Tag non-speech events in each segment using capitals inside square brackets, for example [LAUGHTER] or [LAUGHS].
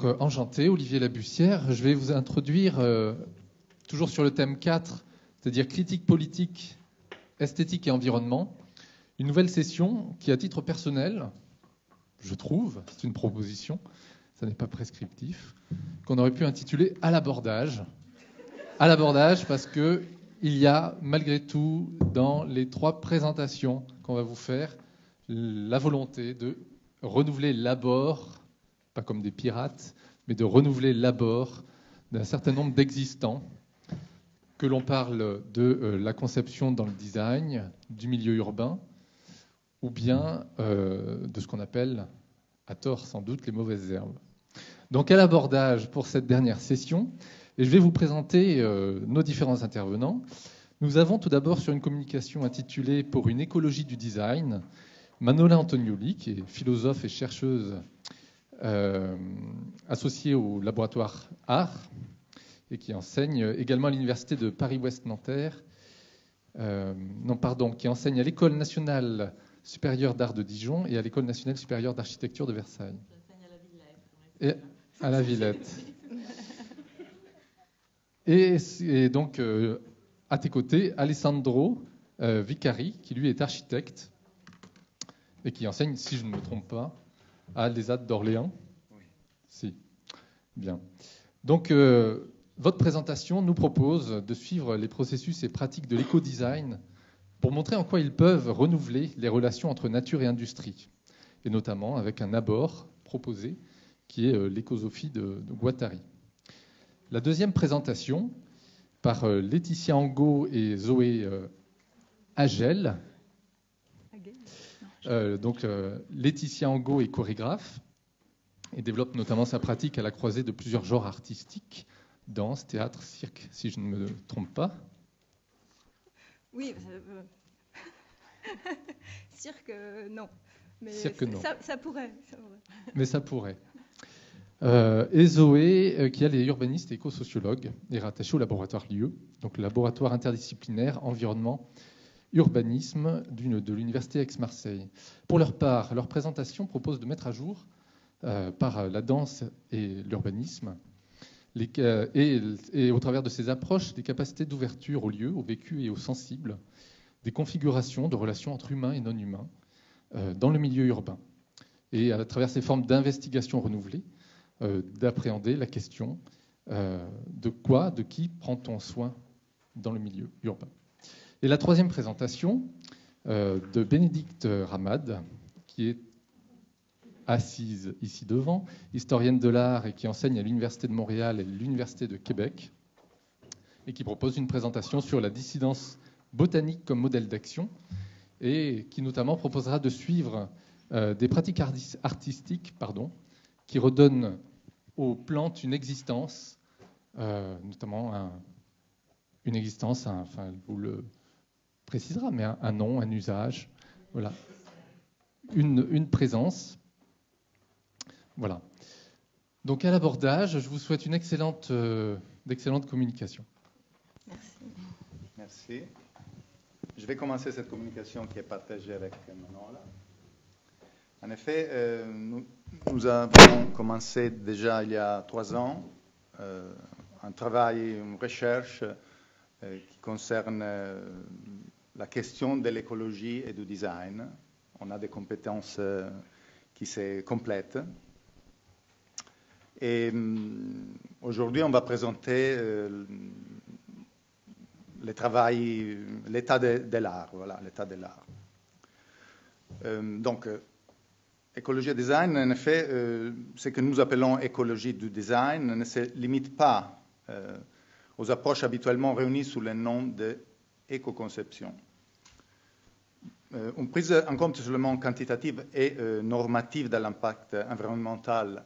Donc, euh, enchanté, Olivier Labussière. Je vais vous introduire, euh, toujours sur le thème 4, c'est-à-dire critique politique, esthétique et environnement, une nouvelle session qui, à titre personnel, je trouve, c'est une proposition, ça n'est pas prescriptif, qu'on aurait pu intituler À l'abordage. À l'abordage, parce que il y a malgré tout dans les trois présentations qu'on va vous faire la volonté de renouveler l'abord, pas comme des pirates, mais de renouveler l'abord d'un certain nombre d'existants, que l'on parle de euh, la conception dans le design, du milieu urbain, ou bien euh, de ce qu'on appelle, à tort sans doute, les mauvaises herbes. Donc à l'abordage pour cette dernière session, et je vais vous présenter euh, nos différents intervenants. Nous avons tout d'abord sur une communication intitulée Pour une écologie du design, Manola Antonioli, qui est philosophe et chercheuse euh, associée au laboratoire Art et qui enseigne également à l'université de Paris-Ouest Nanterre, euh, non pardon, qui enseigne à l'école nationale supérieure d'art de Dijon et à l'école nationale supérieure d'architecture de Versailles. Et à la Villette. Et, et donc, euh, à tes côtés, Alessandro Vicari, qui lui est architecte et qui enseigne, si je ne me trompe pas, à l'ESAT d'Orléans? Oui. Si. Bien. Donc, euh, votre présentation nous propose de suivre les processus et pratiques de l'éco-design pour montrer en quoi ils peuvent renouveler les relations entre nature et industrie, et notamment avec un abord proposé qui est l'écosophie de, de Guattari. La deuxième présentation par euh, Laetitia Angot et Zoé euh, Agel. Euh, donc, Laetitia Angot est chorégraphe et développe notamment sa pratique à la croisée de plusieurs genres artistiques danse, théâtre, cirque, si je ne me trompe pas. Oui, [LAUGHS] cirque, non. Mais cirque, non. ça, pourrait, ça pourrait. Mais ça pourrait. Euh, et Zoé, euh, qui elle est urbaniste et éco-sociologue, est rattachée au laboratoire LIE, donc laboratoire interdisciplinaire environnement urbanisme de l'université Aix-Marseille. Pour leur part, leur présentation propose de mettre à jour, euh, par la danse et l'urbanisme, et, au travers de ces approches, des capacités d'ouverture au lieu, au vécu et au sensible, des configurations de relations entre humains et non humains dans le milieu urbain. Et à travers ces formes d'investigation renouvelées, euh, d'appréhender la question euh, de quoi, de qui prend-on soin dans le milieu urbain. Et la troisième présentation euh, de Bénédicte Ramad, qui est assise ici devant, historienne de l'art et qui enseigne à l'Université de Montréal et l'Université de Québec, et qui propose une présentation sur la dissidence botanique comme modèle d'action, et qui notamment proposera de suivre des pratiques artistiques pardon, qui redonnent aux plantes une existence, euh, notamment une existence, enfin, vous le précisera, mais un, nom, un usage, voilà, une, présence. Voilà. Donc à l'abordage, je vous souhaite une excellente, euh, d'excellente communication. Merci. Merci. Je vais commencer cette communication qui est partagée avec Manon. En effet, euh, nous, nous, avons commencé déjà il y a trois ans euh, un travail, une recherche euh, qui concerne la question de l'écologie et du design. On a des compétences qui se complètent. Et aujourd'hui, on va présenter le travail, l'état de, de l'art, voilà, l'état de l'art. donc, Écologie et design, en effet, euh, ce que nous appelons écologie du design ne se limite pas euh, aux approches habituellement réunies sous le nom d'éco-conception. Euh, une prise en compte seulement quantitative et normative de l'impact environnemental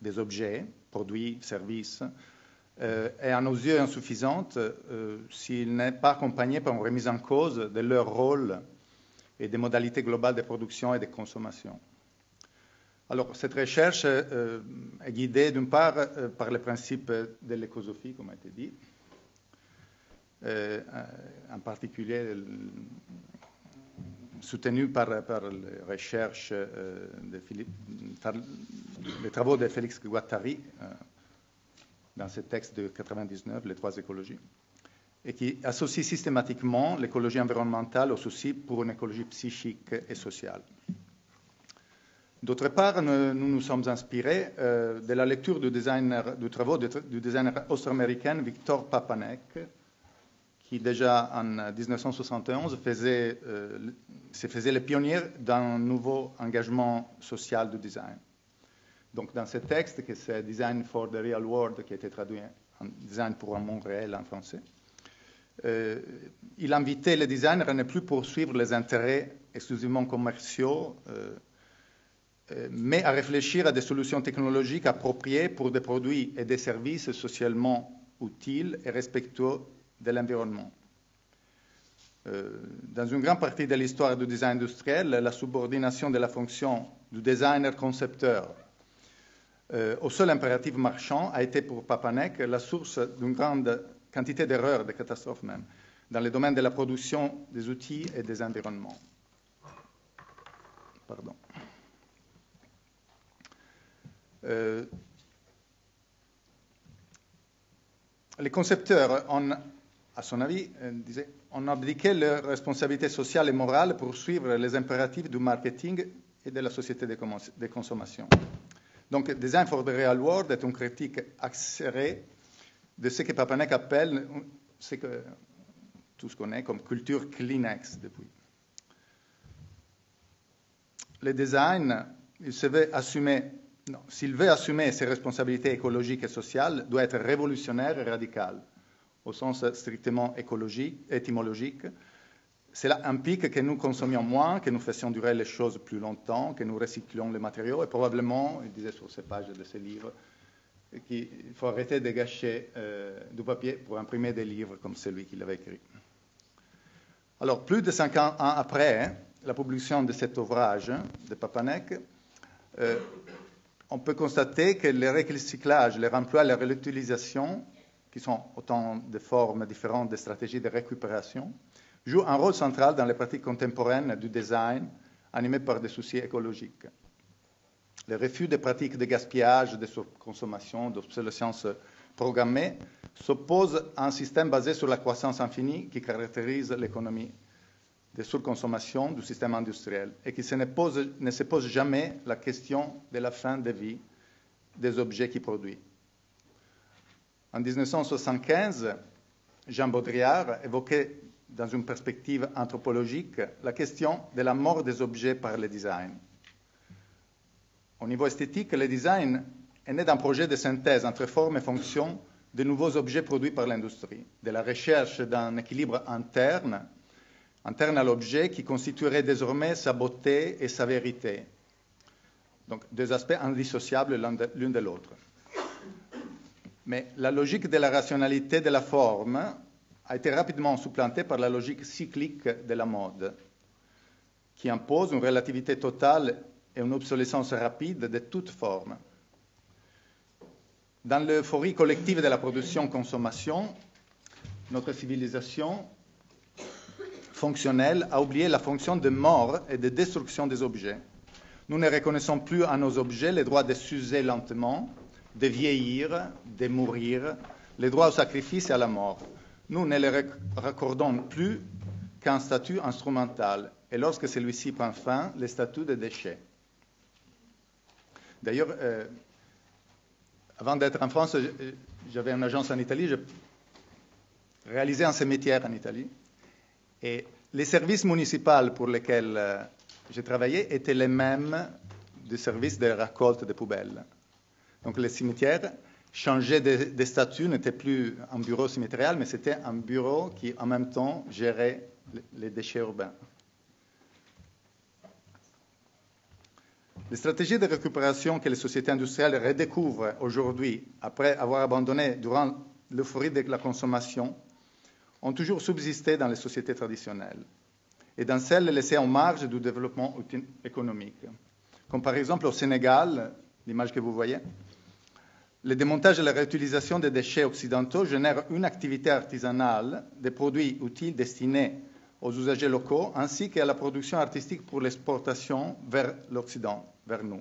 des objets, produits, services, est à nos yeux insuffisante s'il n'est pas accompagné par une remise en cause de leur rôle et des modalités globales de production et de consommation. Alors, cette recherche euh, est guidée d'une part euh, par les principes de l'écosophie, comme a été dit, euh, en particulier soutenu par, les recherches euh, les travaux de Félix Guattari euh, dans ce texte de 99, Les trois écologies, et qui associe systématiquement l'écologie environnementale au souci pour une écologie psychique et sociale. D'autre part, nous nous sommes inspirés euh, de la lecture du, designer, du, du designer austro-américain Victor Papanek, qui déjà en 1971 faisait, euh, se faisait le pionnier d'un nouveau engagement social du design. Donc dans ce texte, que c'est Design for the Real World, qui a été traduit en Design pour un monde réel en français, euh, il invitait les designers à ne plus poursuivre les intérêts exclusivement commerciaux, euh, euh, mais à réfléchir à des solutions technologiques appropriées pour des produits et des services socialement utiles et respectueux de l'environnement. Euh, dans une grande partie de l'histoire du design industriel, la subordination de la fonction du designer concepteur euh, au seul impératif marchand a été pour Papanek la source d'une grande quantité d'erreurs, de catastrophes même, dans le domaine de la production des outils et des environnements. Pardon. Euh, les concepteurs ont, à son avis, euh, ont abdiqué leurs responsabilités sociales et morales pour suivre les impératifs du marketing et de la société de, consommation. Donc, Design for the Real World est une critique accélérée de ce que Papanek appelle ce que tous connaissent comme culture Kleenex depuis. Le design, s'il veut assumer ses responsabilités écologiques et sociales, doit être révolutionnaire et radical, au sens strictement écologique, étymologique. Cela implique que nous consommions moins, que nous fassions durer les choses plus longtemps, que nous recyclions les matériaux, et probablement, il disait sur ces pages de ce livre, qu'il faut arrêter de gâcher euh, du papier pour imprimer des livres comme celui qu'il avait écrit. Alors, plus de cinq ans après la publication de cet ouvrage de Papanek, euh, on peut constater que le recyclage, le remploi, la réutilisation, qui sont autant de formes différentes de stratégies de récupération, jouent un rôle central dans les pratiques contemporaines du design animées par des soucis écologiques. Le refus des pratiques de gaspillage, de surconsommation, d'obsolescence programmée s'oppose à un système basé sur la croissance infinie qui caractérise l'économie de surconsommation du système industriel et qui ne, se pose jamais la question de la fin de vie des objets qui produit. En 1975, Jean Baudrillard évoquait dans une perspective anthropologique la question de la mort des objets par le design. Au niveau esthétique, le design est né d'un projet de synthèse entre forme et fonction de nouveaux objets produits par l'industrie, de la recherche d'un équilibre interne interne à l'objet qui constituerait désormais sa beauté et sa vérité. Donc deux aspects indissociables l'un de l'autre. Mais la logique de la rationalité de la forme a été rapidement supplantée par la logique cyclique de la mode, qui impose une relativité totale et une obsolescence rapide de toute forme. Dans l'euphorie collective de la production-consommation, notre civilisation fonctionnelle a oublié la fonction de mort et de destruction des objets. Nous ne reconnaissons plus à nos objets les droits de s'user lentement, de vieillir, de mourir, les droits au sacrifice et à la mort. Nous ne les raccordons plus qu'un statut instrumental, et lorsque celui-ci prend fin, le statut de déchet. D'ailleurs, euh, avant d'être en France, j'avais une agence en Italie, je réalisais un cimetière en Italie. Et les services municipaux pour lesquels euh, j'ai travaillé étaient les mêmes du service de récolte des poubelles. Donc les cimetières changeaient de, statut, n'était plus un bureau cimetiérial, mais c'était un bureau qui en même temps gérait les déchets urbains. Les stratégies de récupération que les sociétés industrielles redécouvrent aujourd'hui, après avoir abandonné durant l'euphorie de la consommation, ont toujours subsisté dans les sociétés traditionnelles et dans celles laissées en marge du développement économique. Comme par exemple au Sénégal, l'image que vous voyez, le démontage et la réutilisation des déchets occidentaux génèrent une activité artisanale des produits utiles destinés aux usagers locaux, ainsi qu'à la production artistique pour l'exportation vers l'Occident, vers nous.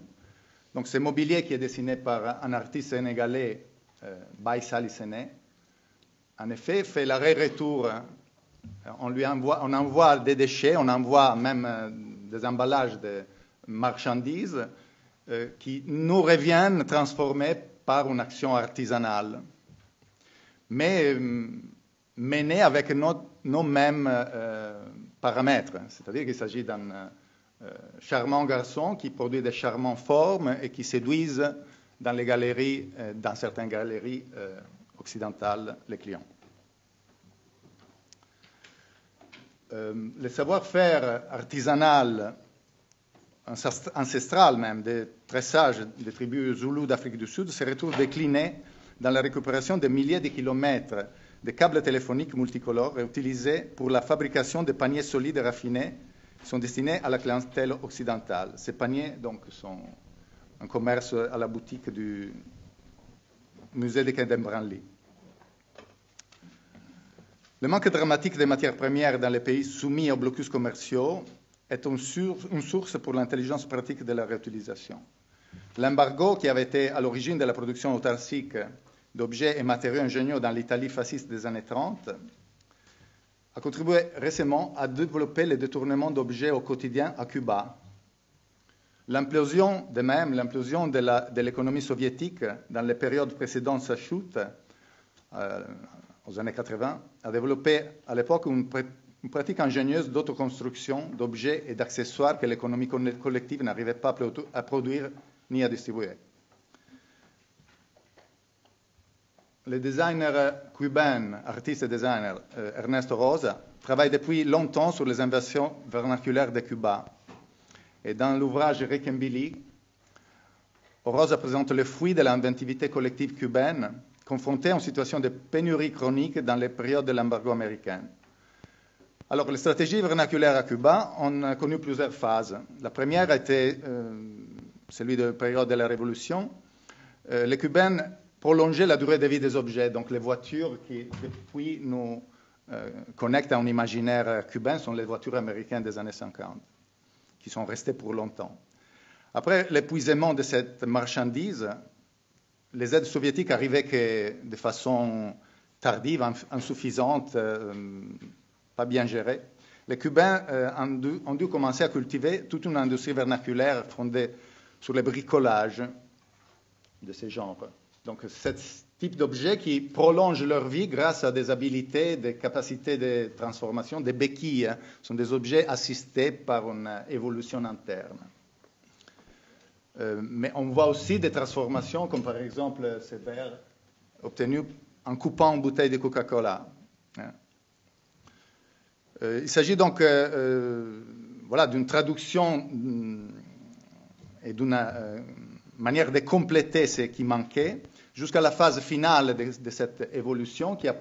Donc, ce mobilier qui est dessiné par un artiste sénégalais, euh, Baye en effet, fait l'arrêt-retour. Hein. Envoie, on envoie des déchets, on envoie même euh, des emballages de marchandises euh, qui nous reviennent transformés par une action artisanale, mais euh, menée avec nos, mêmes paramètres. C'est-à-dire qu'il s'agit d'un charmant garçon qui produit des charmantes formes et qui séduisent dans les galeries, dans certaines galeries occidentales, les clients. Euh, le savoir-faire artisanal, ancestral même, des tressages des tribus zoulous d'Afrique du Sud se retrouve décliné dans la récupération de milliers de kilomètres de câbles téléphoniques multicolores utilisés pour la fabrication de paniers solides et raffinés qui sont destinés à la clientèle occidentale. Ces paniers donc, sont un commerce à la boutique du musée de Quai Branly. Le manque dramatique des matières premières dans les pays soumis aux blocus commerciaux est une, source pour l'intelligence pratique de la réutilisation. L'embargo qui avait été à l'origine de la production autarcique d'objets et matériaux ingénieux dans l'Italie fasciste des années 30 a contribué récemment à développer le détournement d'objets au quotidien à Cuba. L'implosion de même, l'implosion de l'économie soviétique dans les périodes précédentes sa chute, euh, aux années 80, a développé à l'époque une, pratique ingénieuse d'autoconstruction d'objets et d'accessoires que l'économie collective n'arrivait pas à produire ni à distribuer. Le designer cubain, artiste et designer euh, Ernesto Rosa travaille depuis longtemps sur les inversions vernaculaires de Cuba. Et dans l'ouvrage Billy, Rosa présente le fruit de l'inventivité collective cubaine confrontés à une situation de pénurie chronique dans les périodes de l'embargo américain. Alors, les stratégies vernaculaires à Cuba ont connu plusieurs phases. La première été euh, celui de la période de la Révolution. Euh, les Cubains prolongeaient la durée de vie des objets. Donc, les voitures qui, depuis, nous euh, connectent à un imaginaire cubain sont les voitures américaines des années 50, qui sont restées pour longtemps. Après l'épuisement de cette marchandise, les aides soviétiques arrivaient que de façon tardive, insuffisante, pas bien gérée. Les Cubains euh, ont, dû, commencer à cultiver toute une industrie vernaculaire fondée sur le bricolage de ces genres. Donc, ce type d'objets qui prolongent leur vie grâce à des habiletés, des capacités de transformation, des béquilles, hein, sont des objets assistés par une évolution interne. Euh, mais on voit aussi des transformations, comme par exemple ces verres obtenus en coupant une bouteille de Coca-Cola. Hein. Euh, il s'agit donc euh, voilà, d'une traduction et d'une manière de compléter ce qui manquait jusqu'à la phase finale de, cette évolution qui a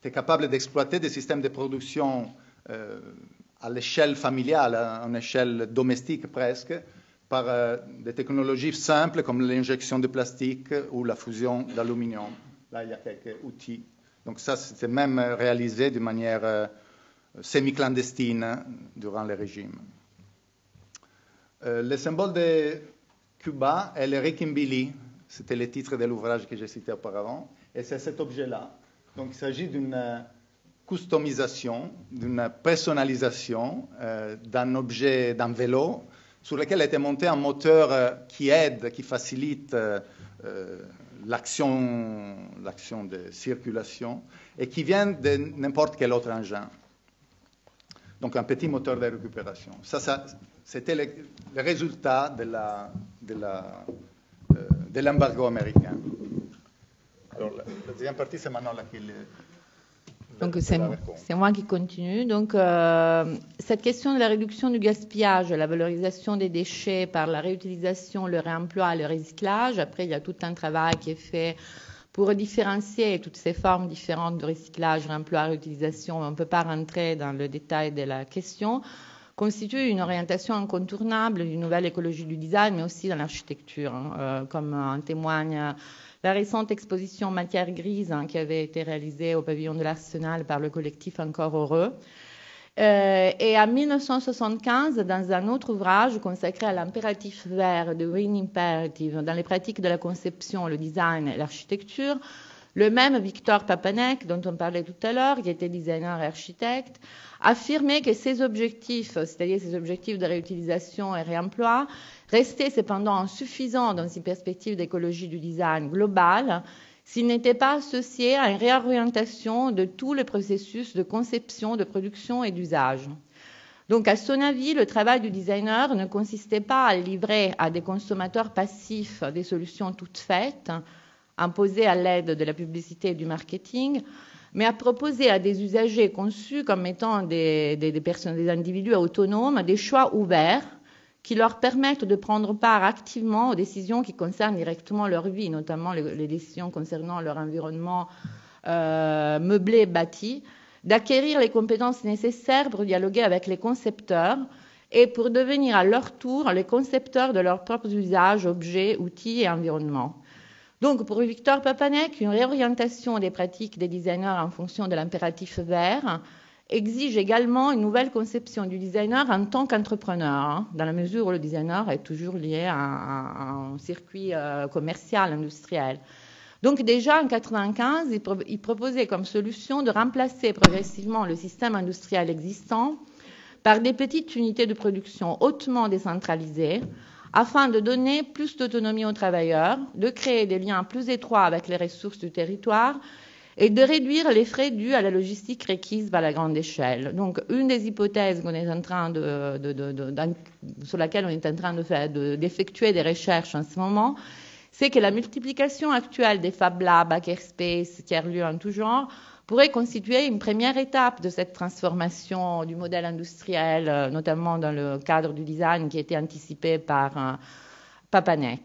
été capable d'exploiter des systèmes de production à l'échelle familiale, à une échelle domestique presque, par euh, des technologies simples comme l'injection de plastique ou la fusion d'aluminium. Là, il y a quelques outils. Donc ça, c'était même réalisé de manière euh, semi-clandestine durant le régime. Euh, le symbole de Cuba est le Rikimbili. C'était le titre de l'ouvrage que j'ai cité auparavant. Et c'est cet objet-là. Donc il s'agit d'une customisation, d'une personnalisation d'un objet, d'un vélo sur lequel a été monté un moteur euh, qui aide, qui facilite euh, euh, l'action, l'action de circulation et qui vient de n'importe quel autre engin. Donc un petit moteur de récupération. Ça, c'était le, résultat de, la, de, la, de l'embargo américain. Alors la, deuxième partie, c'est donc c'est moi qui continue. Donc euh, cette question de la réduction du gaspillage, la valorisation des déchets par la réutilisation, le réemploi, le recyclage. Après, il y a tout un travail qui est fait pour différencier toutes ces formes différentes de recyclage, réemploi, réutilisation. On ne peut pas rentrer dans le détail de la question constitue une orientation incontournable d'une nouvelle écologie du design, mais aussi dans l'architecture, hein, euh, comme en témoigne la récente exposition Matière grise hein, qui avait été réalisée au pavillon de l'Arsenal par le collectif Encore Heureux. Et en 1975, dans un autre ouvrage consacré à l'impératif vert de Green Imperative dans les pratiques de la conception, le design et l'architecture, le même Victor Papanek, dont on parlait tout à l'heure, qui était designer et architecte, affirmait que ces objectifs, c'est-à-dire ces objectifs de réutilisation et réemploi, restaient cependant insuffisants dans une perspective d'écologie du design global s'il n'était pas associé à une réorientation de tous les processus de conception, de production et d'usage. Donc, à son avis, le travail du designer ne consistait pas à livrer à des consommateurs passifs des solutions toutes faites, imposées à l'aide de la publicité et du marketing, mais à proposer à des usagers conçus comme étant des, des, personnes, des individus autonomes des choix ouverts qui leur permettent de prendre part activement aux décisions qui concernent directement leur vie, notamment les, décisions concernant leur environnement euh, meublé, bâti, d'acquérir les compétences nécessaires pour dialoguer avec les concepteurs et pour devenir à leur tour les concepteurs de leurs propres usages, objets, outils et environnements. Donc, pour Victor Papanek, une réorientation des pratiques des designers en fonction de l'impératif vert exige également une nouvelle conception du designer en tant qu'entrepreneur, hein, dans la mesure où le designer est toujours lié à, un circuit euh, commercial, industriel. Donc déjà en 1995, il, proposait comme solution de remplacer progressivement le système industriel existant par des petites unités de production hautement décentralisées afin de donner plus d'autonomie aux travailleurs, de créer des liens plus étroits avec les ressources du territoire et de réduire les frais dus à la logistique requise par la grande échelle. Donc, une des hypothèses qu'on est en train de, sur laquelle on est en train d'effectuer des recherches en ce moment, c'est que la multiplication actuelle des Fab Labs, Hackerspace, tiers-lieux en tout genre, pourrait constituer une première étape de cette transformation du modèle industriel, euh, notamment dans le cadre du design qui été anticipé par euh, Papanek.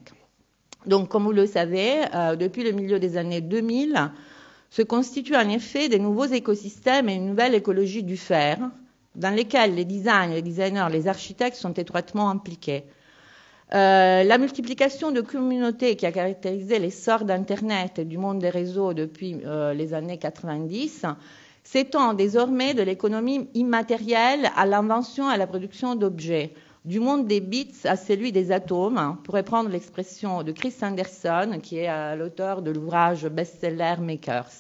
Donc, comme vous le savez, euh, depuis le milieu des années 2000, se constituent en effet des nouveaux écosystèmes et une nouvelle écologie du fer, dans lesquels les les designers, les architectes sont étroitement impliqués. Euh, la multiplication de communautés qui a caractérisé l'essor d'Internet et du monde des réseaux depuis euh, les années 90 s'étend désormais de l'économie immatérielle à l'invention et à la production d'objets, du monde des bits à celui des atomes, hein, pour reprendre l'expression de Chris Anderson, qui est euh, l'auteur de l'ouvrage best-seller Makers,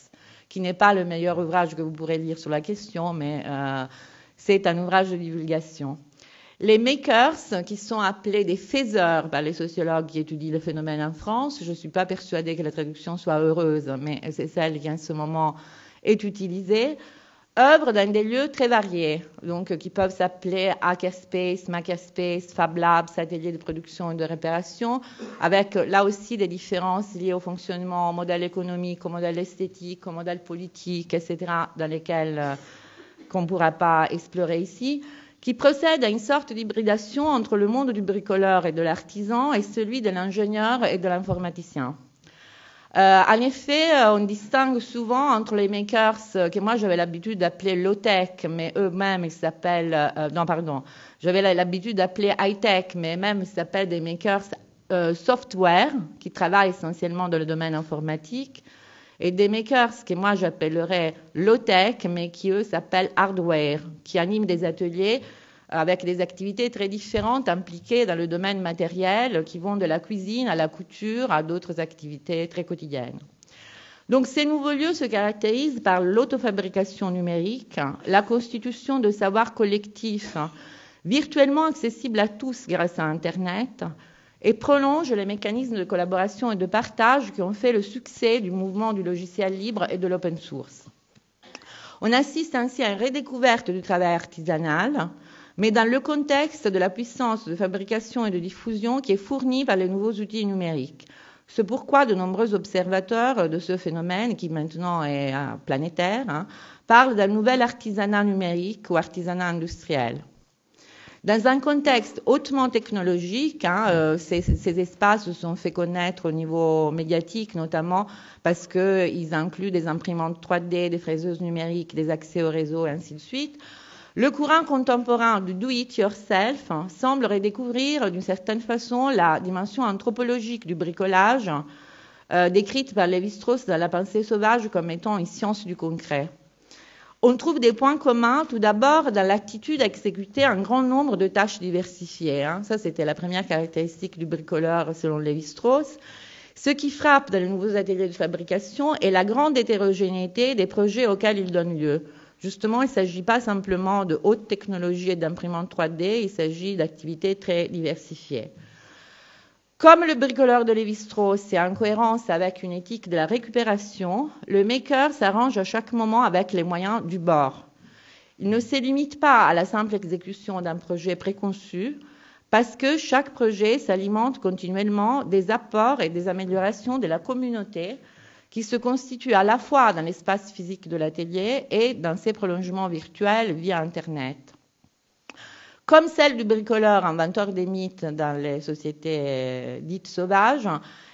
qui n'est pas le meilleur ouvrage que vous pourrez lire sur la question, mais c'est un ouvrage de divulgation. Les makers, qui sont appelés des faiseurs par les sociologues qui étudient le phénomène en France, je ne suis pas persuadée que la traduction soit heureuse, mais c'est celle qui en ce moment est utilisée, œuvrent dans des lieux très variés, donc qui peuvent s'appeler hackerspace, makerspace, fab labs, ateliers de production et de réparation, avec là aussi des différences liées au fonctionnement au modèle économique, au modèle esthétique, au modèle politique, etc., dans lesquels euh, qu'on ne pourra pas explorer ici qui procède à une sorte d'hybridation entre le monde du bricoleur et de l'artisan et celui de l'ingénieur et de l'informaticien. Euh, en effet, euh, on distingue souvent entre les makers euh, que moi j'avais l'habitude d'appeler low-tech, mais eux-mêmes ils s'appellent, non pardon, j'avais l'habitude d'appeler high-tech, mais eux-mêmes ils s'appellent des makers software, qui travaillent essentiellement dans le domaine informatique, et des makers que moi j'appellerais low-tech, mais qui eux s'appellent hardware, qui animent des ateliers avec des activités très différentes impliquées dans le domaine matériel, qui vont de la cuisine à la couture à d'autres activités très quotidiennes. Donc ces nouveaux lieux se caractérisent par l'autofabrication numérique, la constitution de savoirs collectifs virtuellement accessibles à tous grâce à Internet, et prolonge les mécanismes de collaboration et de partage qui ont fait le succès du mouvement du logiciel libre et de l'open source. On assiste ainsi à une redécouverte du travail artisanal, mais dans le contexte de la puissance de fabrication et de diffusion qui est fournie par les nouveaux outils numériques. C'est pourquoi de nombreux observateurs de ce phénomène, qui maintenant est euh, planétaire, hein, parlent d'un nouvel artisanat numérique ou artisanat industriel. Dans un contexte hautement technologique, hein, euh, ces, ces, espaces se sont fait connaître au niveau médiatique, notamment parce qu'ils incluent des imprimantes 3D, des fraiseuses numériques, des accès au réseau, et ainsi de suite. Le courant contemporain du do-it-yourself hein, semble redécouvrir d'une certaine façon la dimension anthropologique du bricolage, euh, décrite par Lévi-Strauss dans La pensée sauvage comme étant une science du concret. On trouve des points communs, tout d'abord, dans l'attitude à exécuter un grand nombre de tâches diversifiées. Hein. Ça, c'était la première caractéristique du bricoleur selon Lévi-Strauss. Ce qui frappe dans les nouveaux ateliers de fabrication est la grande hétérogénéité des projets auxquels ils donnent lieu. Justement, il ne s'agit pas simplement de haute technologie et d'imprimantes 3D, il s'agit d'activités très diversifiées. Comme le bricoleur de Lévi-Strauss est en cohérence avec une éthique de la récupération, le maker s'arrange à chaque moment avec les moyens du bord. Il ne se limite pas à la simple exécution d'un projet préconçu, parce que chaque projet s'alimente continuellement des apports et des améliorations de la communauté qui se constituent à la fois dans l'espace physique de l'atelier et dans ses prolongements virtuels via Internet. Comme celle du bricoleur inventeur des mythes dans les sociétés euh, dites sauvages,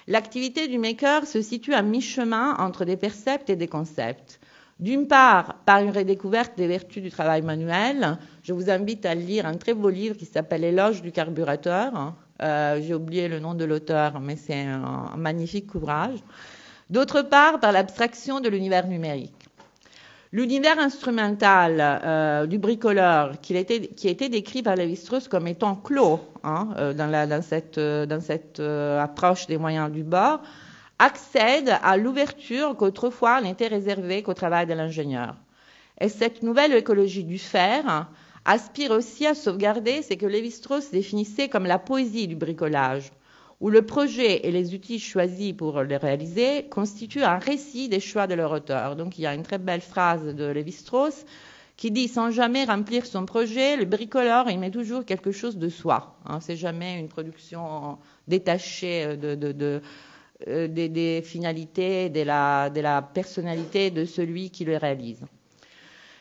l'activité du maker se situe à mi-chemin entre des percepts et des concepts. D'une part, par une redécouverte des vertus du travail manuel. Je vous invite à lire un très beau livre qui s'appelle Éloge du carburateur. Euh, j'ai oublié le nom de l'auteur, mais c'est un magnifique ouvrage. D'autre part, par l'abstraction de l'univers numérique. L'univers instrumental euh, du bricoleur, qui, était, décrit par Lévi-Strauss comme étant clos hein, euh, dans, cette, euh, approche des moyens du bord, accède à l'ouverture qu'autrefois n'était réservée qu'au travail de l'ingénieur. Et cette nouvelle écologie du fer aspire aussi à sauvegarder ce que Lévi-Strauss définissait comme la poésie du bricolage, où le projet et les outils choisis pour le réaliser constituent un récit des choix de leur auteur. Donc il y a une très belle phrase de Lévi-Strauss qui dit sans jamais remplir son projet, le bricoleur il met toujours quelque chose de soi. Hein, c'est jamais une production détachée de, euh, des, finalités, de la, de la personnalité de celui qui le réalise.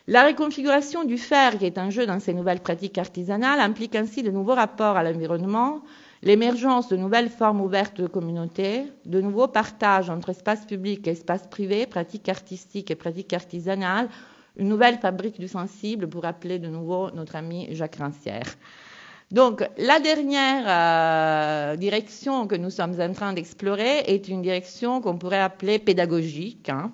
La reconfiguration du fer, qui est un jeu dans ces nouvelles pratiques artisanales, implique ainsi de nouveaux rapports à l'environnement, l'émergence de nouvelles formes ouvertes de communauté, de nouveaux partages entre espace public et espace privé, pratiques artistiques et pratiques artisanales, une nouvelle fabrique du sensible, pour appeler de nouveau notre ami Jacques Rancière. Donc, la dernière euh, direction que nous sommes en train d'explorer est une direction qu'on pourrait appeler pédagogique, hein,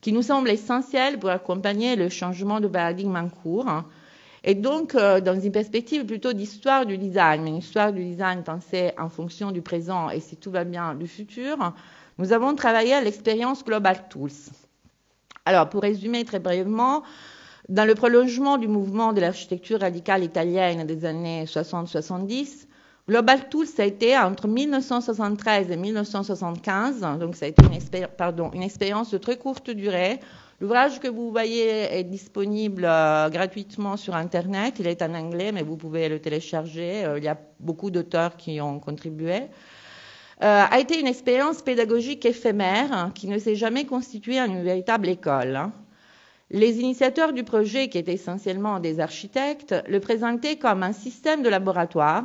qui nous semble essentielle pour accompagner le changement de paradigme en cours. Hein, et donc, euh, dans une perspective plutôt d'histoire du design, une histoire du design pensée en fonction du présent et si tout va bien du futur, nous avons travaillé à l'expérience Global Tools. Alors, pour résumer très brièvement, dans le prolongement du mouvement de l'architecture radicale italienne des années 60-70, Global Tools a été entre 1973 et 1975, donc ça a été une expérience de très courte durée, L'ouvrage que vous voyez est disponible euh, gratuitement sur Internet. Il est en anglais, mais vous pouvez le télécharger. Euh, il y a beaucoup d'auteurs qui ont contribué. Euh, a été une expérience pédagogique éphémère hein, qui ne s'est jamais constituée en une véritable école. Hein. Les initiateurs du projet, qui étaient essentiellement des architectes, le présentaient comme un système de laboratoire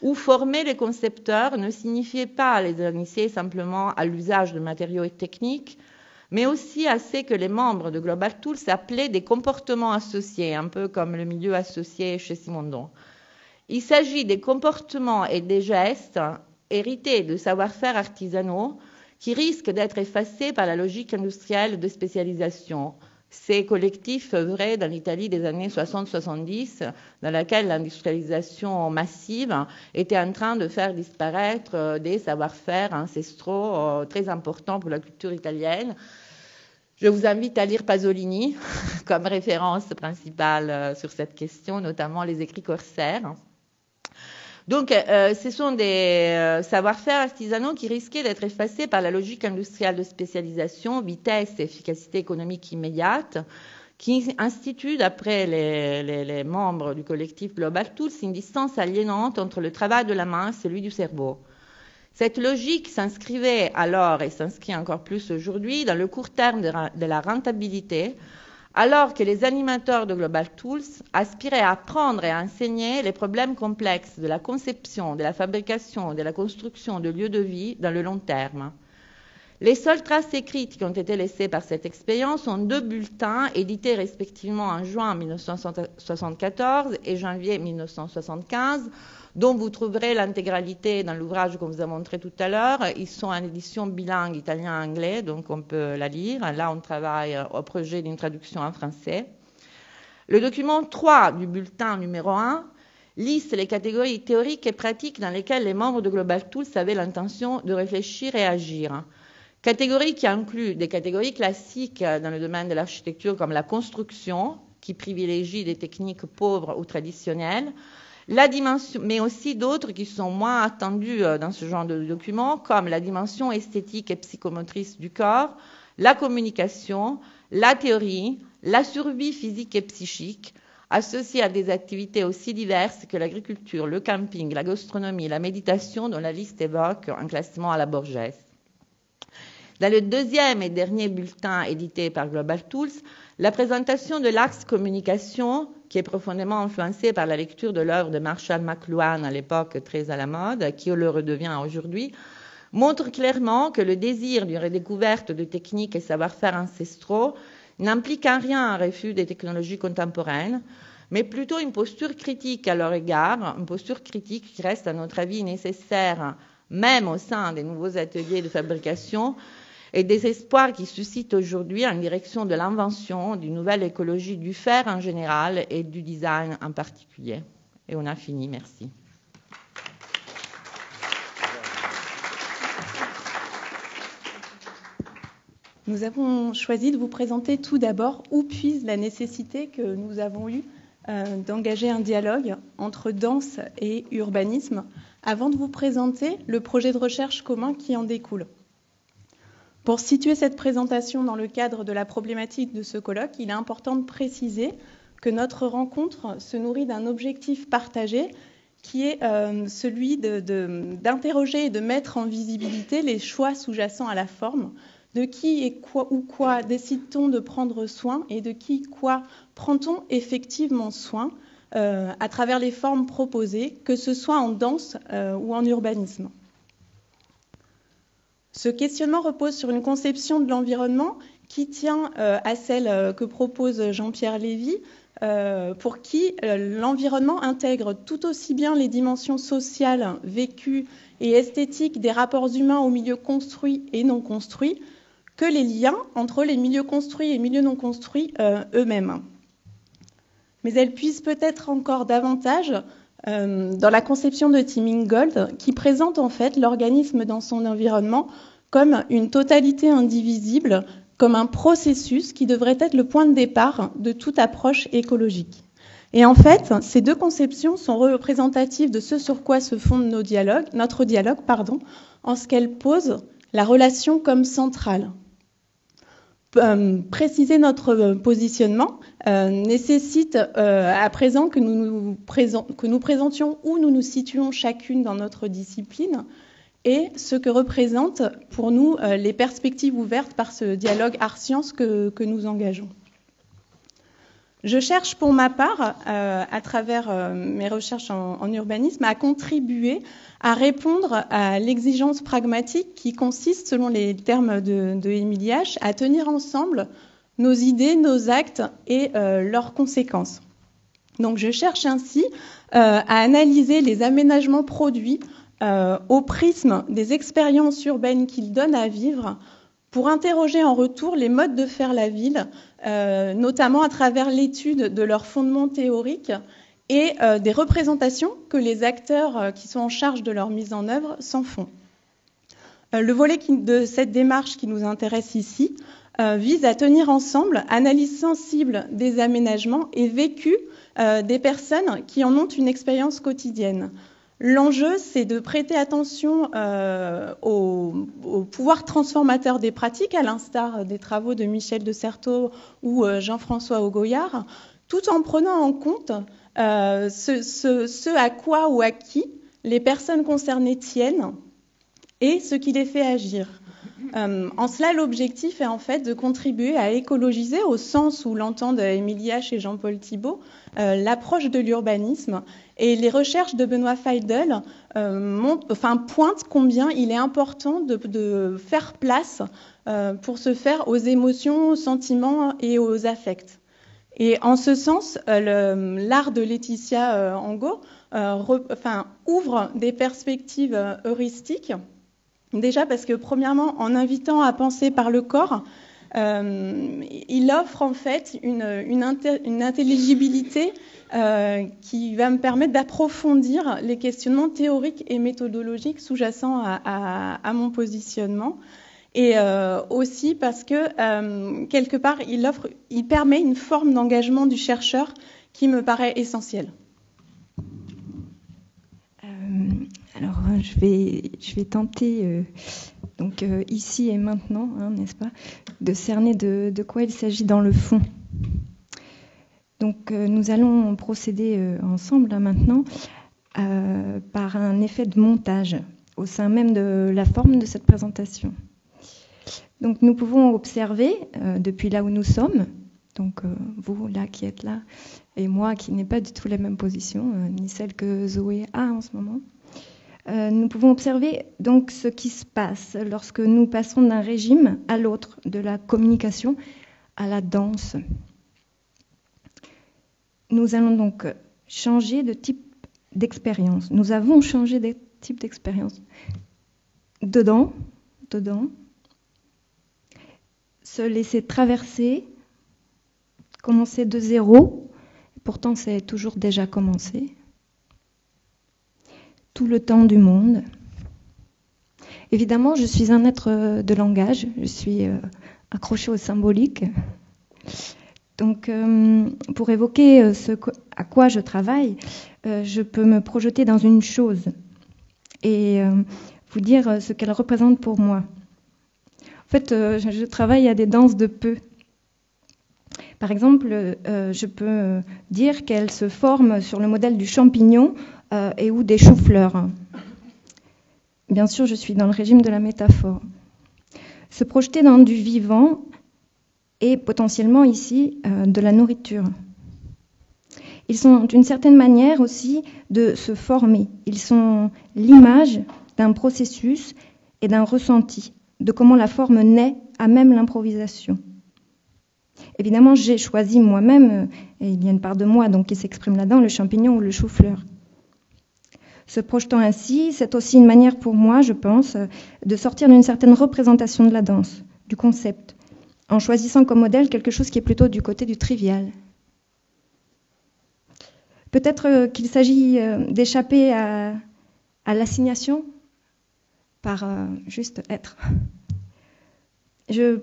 où former les concepteurs ne signifiait pas les initier simplement à l'usage de matériaux et techniques, mais aussi à ce que les membres de Global Tools appelaient des comportements associés, un peu comme le milieu associé chez Simondon. Il s'agit des comportements et des gestes hérités de savoir-faire artisanaux qui risquent d'être effacés par la logique industrielle de spécialisation. Ces collectifs œuvraient dans l'Italie des années 60-70, dans laquelle l'industrialisation massive était en train de faire disparaître des savoir-faire ancestraux euh, très importants pour la culture italienne, je vous invite à lire Pasolini [LAUGHS] comme référence principale euh, sur cette question, notamment les écrits corsaires. Donc, euh, ce sont des euh, savoir-faire artisanaux qui risquaient d'être effacés par la logique industrielle de spécialisation, vitesse et efficacité économique immédiate, qui institue, d'après les, les, membres du collectif Global Tools, une distance aliénante entre le travail de la main et celui du cerveau. Cette logique s'inscrivait alors et s'inscrit encore plus aujourd'hui dans le court terme de la rentabilité, alors que les animateurs de Global Tools aspiraient à apprendre et à enseigner les problèmes complexes de la conception, de la fabrication, de la construction de lieux de vie dans le long terme. Les seules traces écrites qui ont été laissées par cette expérience sont deux bulletins édités respectivement en juin 1974 et janvier 1975 dont vous trouverez l'intégralité dans l'ouvrage qu'on vous a montré tout à l'heure. Ils sont en édition bilingue italien-anglais, donc on peut la lire. Là, on travaille au projet d'une traduction en français. Le document 3 du bulletin numéro 1 liste les catégories théoriques et pratiques dans lesquelles les membres de Global Tools avaient l'intention de réfléchir et agir. Catégories qui incluent des catégories classiques dans le domaine de l'architecture comme la construction, qui privilégie des techniques pauvres ou traditionnelles, mais aussi d'autres qui sont moins attendues euh, dans ce genre de documents, comme la dimension esthétique et psychomotrice du corps, la communication, la théorie, la survie physique et psychique, associée à des activités aussi diverses que l'agriculture, le camping, la gastronomie, la méditation, dont la liste évoque un classement à la Borges. Dans le deuxième et dernier bulletin édité par Global Tools, la présentation de l'axe communication, qui est profondément influencé par la lecture de l'œuvre de Marshall McLuhan à l'époque très à la mode, qui le redevient aujourd'hui, montre clairement que le désir d'une redécouverte de techniques et savoir-faire ancestraux n'implique en rien un refus des technologies contemporaines, mais plutôt une posture critique à leur égard, une posture critique qui reste à notre avis nécessaire même au sein des nouveaux ateliers de fabrication, et des espoirs qui suscitent aujourd'hui en direction de l'invention d'une nouvelle écologie du fer en général et du design en particulier. Et on a fini, merci. Nous avons choisi de vous présenter tout d'abord où puise la nécessité que nous avons eue euh, d'engager un dialogue entre danse et urbanisme avant de vous présenter le projet de recherche commun qui en découle. Pour situer cette présentation dans le cadre de la problématique de ce colloque, il est important de préciser que notre rencontre se nourrit d'un objectif partagé qui est euh, celui d'interroger et de mettre en visibilité les choix sous-jacents à la forme, de qui et quoi ou quoi décide-t-on de prendre soin et de qui quoi prend-on effectivement soin euh, à travers les formes proposées, que ce soit en danse euh, ou en urbanisme. Ce questionnement repose sur une conception de l'environnement qui tient euh, à celle euh, que propose Jean-Pierre Lévy, euh, pour qui l'environnement intègre tout aussi bien les dimensions sociales, vécues et esthétiques des rapports humains aux milieux construits et non construits que les liens entre les milieux construits et milieux non construits eux-mêmes. Mais elle puise peut-être encore davantage euh, dans la conception de Tim Ingold, qui présente en fait l'organisme dans son environnement comme une totalité indivisible, comme un processus qui devrait être le point de départ de toute approche écologique. Et en fait, ces deux conceptions sont représentatives de ce sur quoi se fonde nos dialogues, notre dialogue, pardon, en ce qu'elles posent la relation comme centrale. Euh, préciser notre euh, positionnement euh, nécessite à présent que nous, nous, présentions où nous nous situons chacune dans notre discipline et ce que représentent pour nous les perspectives ouvertes par ce dialogue art-science que, nous engageons. Je cherche pour ma part, à travers mes recherches en, urbanisme, à contribuer à répondre à l'exigence pragmatique qui consiste, selon les termes de, de H., à tenir ensemble nos idées, nos actes et euh, leurs conséquences. Donc je cherche ainsi euh, à analyser les aménagements produits euh, au prisme des expériences urbaines qu'ils donnent à vivre pour interroger en retour les modes de faire la ville, notamment à travers l'étude de leurs fondements théoriques et euh, des représentations que les acteurs euh, qui sont en charge de leur mise en œuvre s'en font. Euh, le volet de cette démarche qui nous intéresse ici vise à tenir ensemble analyse sensible des aménagements et vécu des personnes qui en ont une expérience quotidienne. L'enjeu, c'est de prêter attention au, au, pouvoir transformateur des pratiques, à l'instar des travaux de Michel de Certeau ou Jean-François Augoyard, tout en prenant en compte euh, ce, à quoi ou à qui les personnes concernées tiennent et ce qui les fait agir. Euh, en cela, l'objectif est en fait de contribuer à écologiser, au sens où l'entendent Émilie H. et Jean-Paul Thibault, euh, l'approche de l'urbanisme. Et les recherches de Benoît Feidel enfin, pointent combien il est important de, faire place pour se faire aux émotions, aux sentiments et aux affects. Et en ce sens, euh, l'art de Laetitia euh, Angot euh, enfin, ouvre des perspectives heuristiques. Déjà parce que, premièrement, en invitant à penser par le corps, euh, il offre en fait une, intelligibilité euh, qui va me permettre d'approfondir les questionnements théoriques et méthodologiques sous-jacents à, mon positionnement. Et euh, aussi parce que quelque part, il, offre, il permet une forme d'engagement du chercheur qui me paraît essentielle. alors, je vais tenter donc euh, ici et maintenant, hein, n'est-ce pas, de cerner de, quoi il s'agit dans le fond. Donc euh, nous allons procéder euh, ensemble maintenant par un effet de montage au sein même de la forme de cette présentation. Donc nous pouvons observer depuis là où nous sommes, donc vous là qui êtes là et moi qui n'ai pas du tout la même position, ni celle que Zoé a en ce moment, euh, nous pouvons observer donc ce qui se passe lorsque nous passons d'un régime à l'autre, de la communication à la danse. Nous allons donc changer de type d'expérience. Nous avons changé de type d'expérience. Dedans, dedans, se laisser traverser, commencer de zéro, pourtant c'est toujours déjà commencé tout le temps du monde. Évidemment, je suis un être euh, de langage, je suis euh, accroché au symbolique. Donc, euh, pour évoquer ce à quoi je travaille, je peux me projeter dans une chose et vous dire ce qu'elle représente pour moi. En fait, je travaille à des danses de peu. Par exemple, je peux dire qu'elle se forme sur le modèle du champignon euh, et ou des choux-fleurs. Bien sûr, je suis dans le régime de la métaphore. Se projeter dans du vivant et potentiellement ici euh, de la nourriture. Ils sont d'une certaine manière aussi de se former. Ils sont l'image d'un processus et d'un ressenti, de comment la forme naît à même l'improvisation. Évidemment, j'ai choisi moi-même, euh, et il y a une part de moi donc qui s'exprime là-dedans, le champignon ou le chou-fleur. Se projetant ainsi, c'est aussi une manière pour moi, je pense, de sortir d'une certaine représentation de la danse, du concept, en choisissant comme modèle quelque chose qui est plutôt du côté du trivial. Peut-être euh, qu'il s'agit euh, d'échapper à, l'assignation par euh, juste être. Je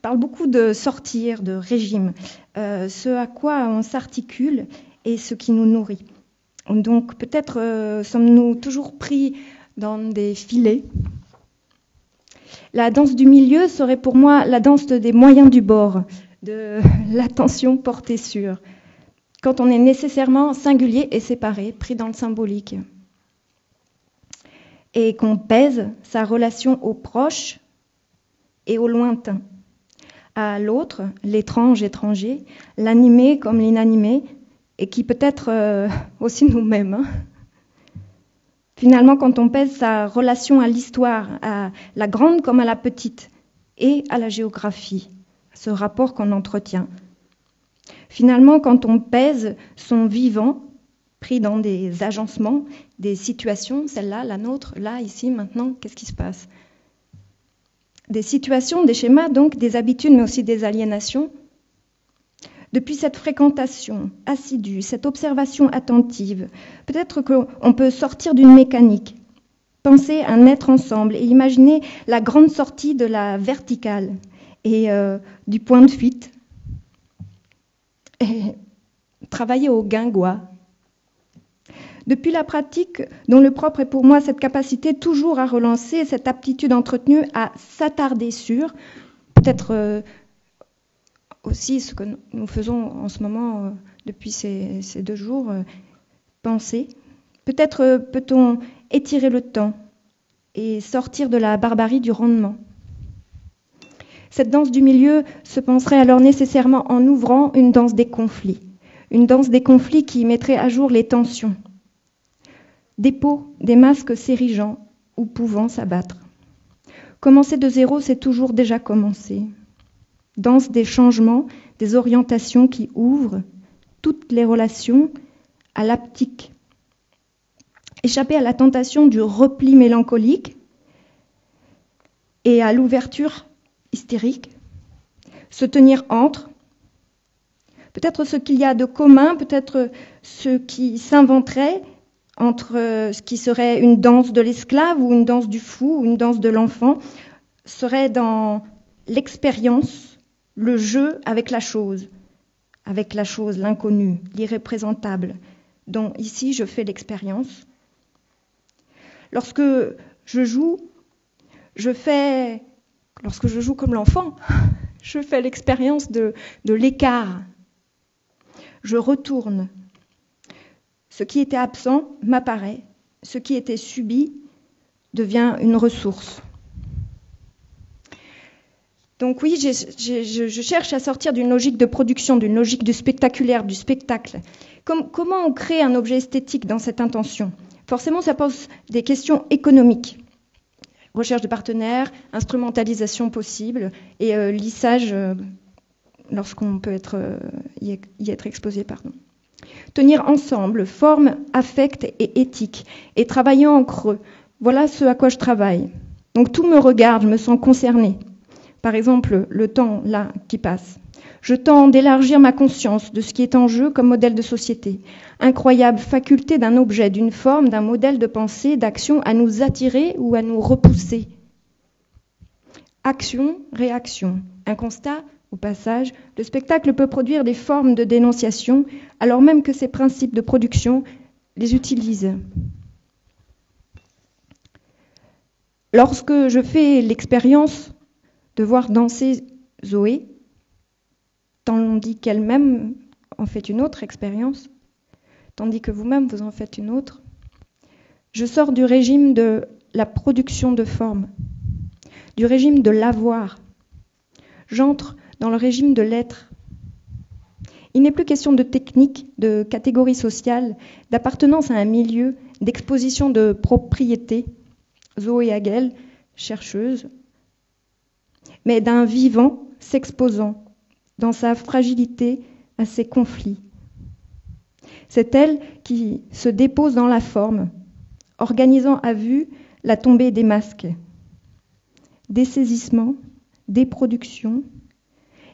parle beaucoup de sortir, de régime, ce à quoi on s'articule et ce qui nous nourrit. Donc peut-être euh, sommes-nous toujours pris dans des filets. La danse du milieu serait pour moi la danse des moyens du bord, de [LAUGHS] l'attention portée sur, quand on est nécessairement singulier et séparé, pris dans le symbolique, et qu'on pèse sa relation au proche et au lointain, à l'autre, l'étrange étranger, l'animé comme l'inanimé, et qui peut être euh, [LAUGHS] aussi nous-mêmes. Hein. Finalement, quand on pèse sa relation à l'histoire, à la grande comme à la petite, et à la géographie, ce rapport qu'on entretient. Finalement, quand on pèse son vivant, pris dans des agencements, des situations, celle-là, la nôtre, là, ici, maintenant, qu'est-ce qui se passe? Des situations, des schémas, donc des habitudes, mais aussi des aliénations, depuis cette fréquentation assidue, cette observation attentive, peut-être qu'on peut sortir d'une mécanique, penser un être ensemble et imaginer la grande sortie de la verticale et euh, du point de fuite. Et [LAUGHS] travailler au guingois. Depuis la pratique, dont le propre est pour moi cette capacité toujours à relancer, cette aptitude entretenue à s'attarder sur, peut-être euh, aussi ce que nous faisons en ce moment euh, depuis ces, deux jours, euh, penser. Peut-être euh, peut-on étirer le temps et sortir de la barbarie du rendement. Cette danse du milieu se penserait alors nécessairement en ouvrant une danse des conflits, une danse des conflits qui mettrait à jour les tensions, des peaux, des masques s'érigeant ou pouvant s'abattre. Commencer de zéro, c'est toujours déjà commencer danse des changements, des orientations qui ouvrent toutes les relations à l'aptique. Échapper à la tentation du repli mélancolique et à l'ouverture hystérique. se tenir entre, peut-être ce qu'il y a de commun, peut-être ce qui s'inventerait entre ce qui serait une danse de l'esclave ou une danse du fou ou une danse de l'enfant, serait dans l'expérience, le jeu avec la chose, avec la chose, l'inconnu, l'irréprésentable, dont ici je fais l'expérience. Lorsque je joue, je fais, lorsque je joue comme l'enfant, [LAUGHS] je fais l'expérience de, l'écart. Je retourne. Ce qui était absent m'apparaît. Ce qui était subi devient une ressource. Donc oui, je cherche à sortir d'une logique de production, d'une logique du spectaculaire, du spectacle. comment on crée un objet esthétique dans cette intention? Forcément, ça pose des questions économiques. Recherche de partenaires, instrumentalisation possible et euh, lissage euh, lorsqu'on peut euh, y, être exposé. Tenir ensemble forme, affect et éthique et travailler en creux. Voilà ce à quoi je travaille. Donc tout me regarde, je me sens concernée par exemple le temps là qui passe. Je tente d'élargir ma conscience de ce qui est en jeu comme modèle de société. Incroyable faculté d'un objet, d'une forme, d'un modèle de pensée, d'action à nous attirer ou à nous repousser. Action, réaction. Un constat, au passage, le spectacle peut produire des formes de dénonciation alors même que ses principes de production les utilisent. Lorsque je fais l'expérience de voir danser Zoé, tandis qu'elle-même en fait une autre expérience, tandis que vous-même vous en faites une autre. Je sors du régime de la production de formes, du régime de l'avoir. J'entre dans le régime de l'être. Il n'est plus question de technique, de catégorie sociale, d'appartenance à un milieu, d'exposition de propriété. Zoé Hagel, chercheuse, mais d'un vivant s'exposant dans sa fragilité à ses conflits. C'est elle qui se dépose dans la forme, organisant à vue la tombée des masques, dessaisissement, déproduction,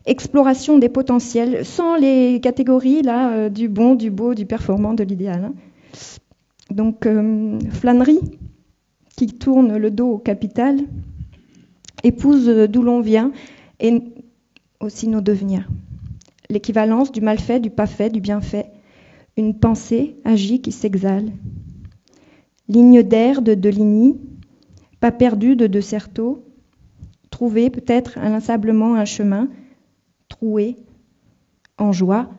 exploration des potentiels, sans les catégories là euh, du bon, du beau, du performant, de l'idéal. Hein. Donc euh, flânerie qui tourne le dos au capital, épouse d'où l'on vient et aussi nos devenirs. L'équivalence du mal fait, du pas fait, du bien fait. Une pensée agie qui s'exhale. Ligne d'air de Deligny, pas perdu de De Certeau, trouver peut-être inlassablement un chemin, troué, en joie,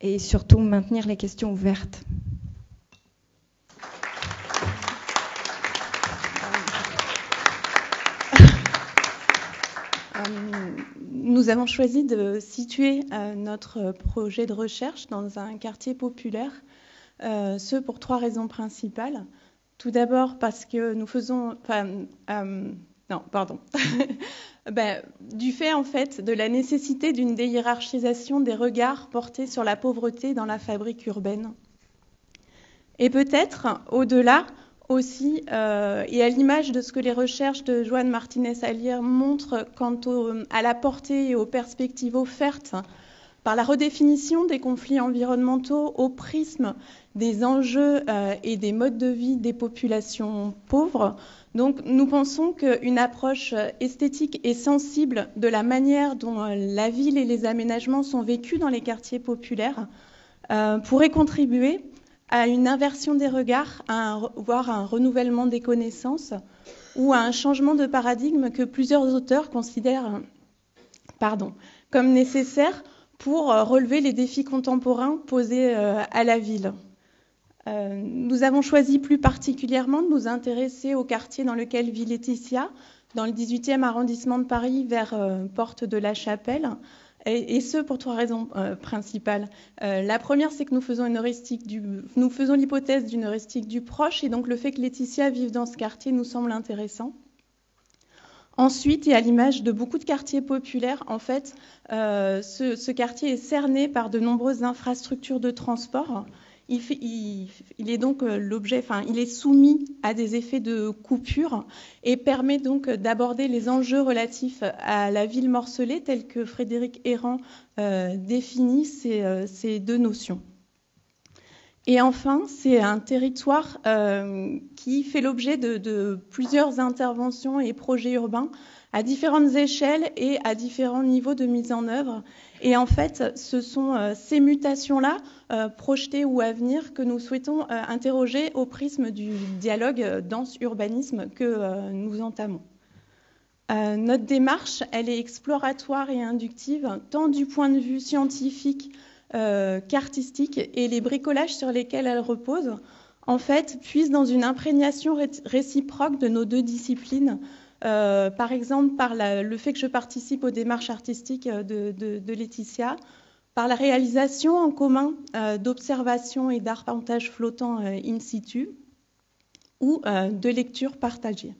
et surtout maintenir les questions ouvertes. Nous avons choisi de situer euh, notre projet de recherche dans un quartier populaire, euh, ce pour trois raisons principales. Tout d'abord parce que nous faisons... Euh, non, pardon. [LAUGHS] ben, du fait en fait de la nécessité d'une déhiérarchisation des regards portés sur la pauvreté dans la fabrique urbaine. Et peut-être, au-delà, aussi, euh, et à l'image de ce que les recherches de Joanne Martinez-Allier montrent quant à la portée et aux perspectives offertes par la redéfinition des conflits environnementaux au prisme des enjeux euh, et des modes de vie des populations pauvres. Donc nous pensons qu'une approche esthétique et sensible de la manière dont la ville et les aménagements sont vécus dans les quartiers populaires euh, pourrait contribuer à une inversion des regards, voire à un renouvellement des connaissances ou à un changement de paradigme que plusieurs auteurs considèrent comme nécessaire pour euh, relever les défis contemporains posés euh, à la ville. Euh, nous avons choisi plus particulièrement de nous intéresser au quartier dans lequel vit Laetitia, dans le 18e arrondissement de Paris, vers Porte de la Chapelle, et, ce pour trois raisons euh, principales. Euh, la première, c'est que nous faisons, l'hypothèse d'une heuristique du proche, et donc le fait que Laetitia vive dans ce quartier nous semble intéressant. Ensuite, et à l'image de beaucoup de quartiers populaires, en fait, euh, ce, quartier est cerné par de nombreuses infrastructures de transport il, est donc l'objet, enfin, il est soumis à des effets de coupure et permet donc d'aborder les enjeux relatifs à la ville morcelée tels que Frédéric Errand définit ces deux notions. Et enfin, c'est un territoire euh, qui fait l'objet de, plusieurs interventions et projets urbains à différentes échelles et à différents niveaux de mise en œuvre. Et en fait, ce sont euh, ces mutations-là, euh, projetées ou à venir, que nous souhaitons interroger au prisme du dialogue danse-urbanisme que nous entamons. notre démarche, elle est exploratoire et inductive, tant du point de vue scientifique euh, qu'artistique et les bricolages sur lesquels elle repose, en fait, puissent dans une imprégnation réciproque de nos deux disciplines. Euh, par exemple, par le fait que je participe aux démarches artistiques de, Laetitia, par la réalisation en commun euh, d'observations et d'arpentage flottant in situ, ou de lectures partagées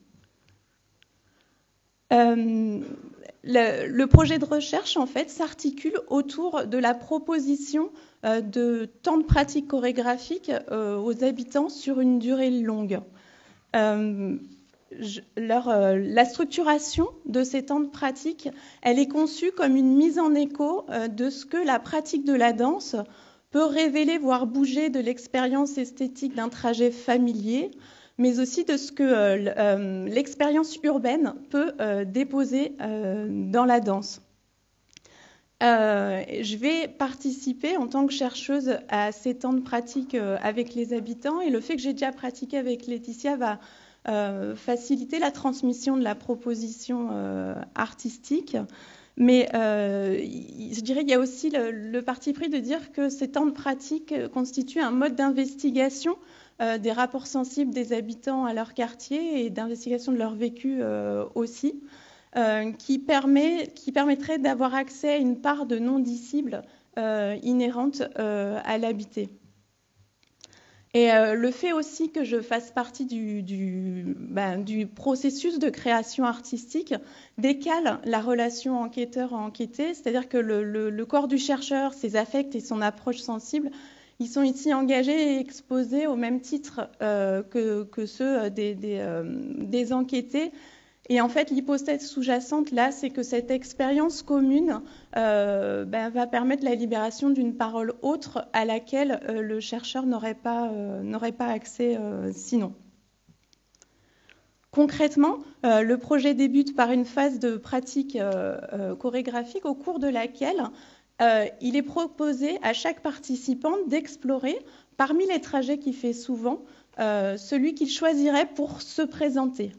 le, projet de recherche, en fait, s'articule autour de la proposition euh, de temps de pratique chorégraphique euh, aux habitants sur une durée longue. Euh, la structuration de ces temps de pratique, elle est conçue comme une mise en écho de ce que la pratique de la danse peut révéler, voire bouger de l'expérience esthétique d'un trajet familier, mais aussi de ce que euh, euh, l'expérience urbaine peut euh, déposer dans la danse. je vais participer en tant que chercheuse à ces temps de pratique avec les habitants et le fait que j'ai déjà pratiqué avec Laetitia va faciliter la transmission de la proposition artistique. Mais je dirais qu'il y a aussi le, parti pris de dire que ces temps de pratique constituent un mode d'investigation euh, des rapports sensibles des habitants à leur quartier et d'investigation de leur vécu euh, aussi, euh, qui, permet, qui permettrait d'avoir accès à une part de non-disciple inhérente à l'habité. Et le fait aussi que je fasse partie du, ben, processus de création artistique décale la relation enquêteur-enquêté, c'est-à-dire que le, corps du chercheur, ses affects et son approche sensible ils sont ici engagés et exposés au même titre euh, que, ceux euh, des, enquêtés. Et en fait, l'hypothèse sous-jacente, là, c'est que cette expérience commune euh, ben, va permettre la libération d'une parole autre à laquelle le chercheur n'aurait pas, pas, accès sinon. Concrètement, le projet débute par une phase de pratique chorégraphique au cours de laquelle euh, il est proposé à chaque participant d'explorer, parmi les trajets qu'il fait souvent, euh, celui qu'il choisirait pour se présenter.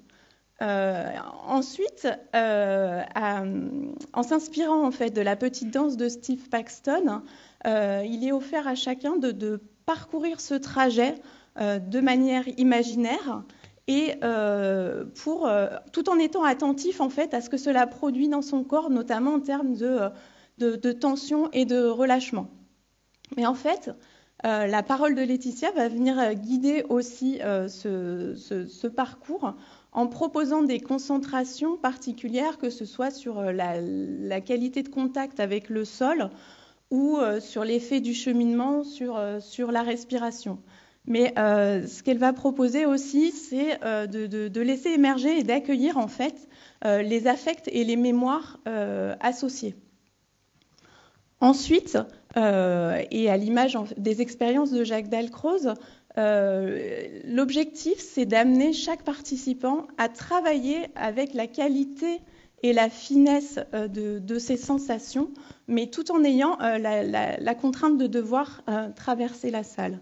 Euh, ensuite, en s'inspirant en fait de la petite danse de Steve Paxton, il est offert à chacun de, parcourir ce trajet de manière imaginaire et pour, tout en étant attentif en fait à ce que cela produit dans son corps, notamment en termes de tension et de relâchement. Mais en fait, euh, la parole de Laetitia va venir guider aussi euh, ce, parcours en proposant des concentrations particulières, que ce soit sur euh, la, qualité de contact avec le sol ou sur l'effet du cheminement sur, sur, la respiration. Mais ce qu'elle va proposer aussi, c'est de, laisser émerger et d'accueillir en fait les affects et les mémoires associés. Ensuite, euh, et à l'image des expériences de Jacques Dalcroze, euh, l'objectif, c'est d'amener chaque participant à travailler avec la qualité et la finesse euh, de, ses sensations, mais tout en ayant la, contrainte de devoir traverser la salle.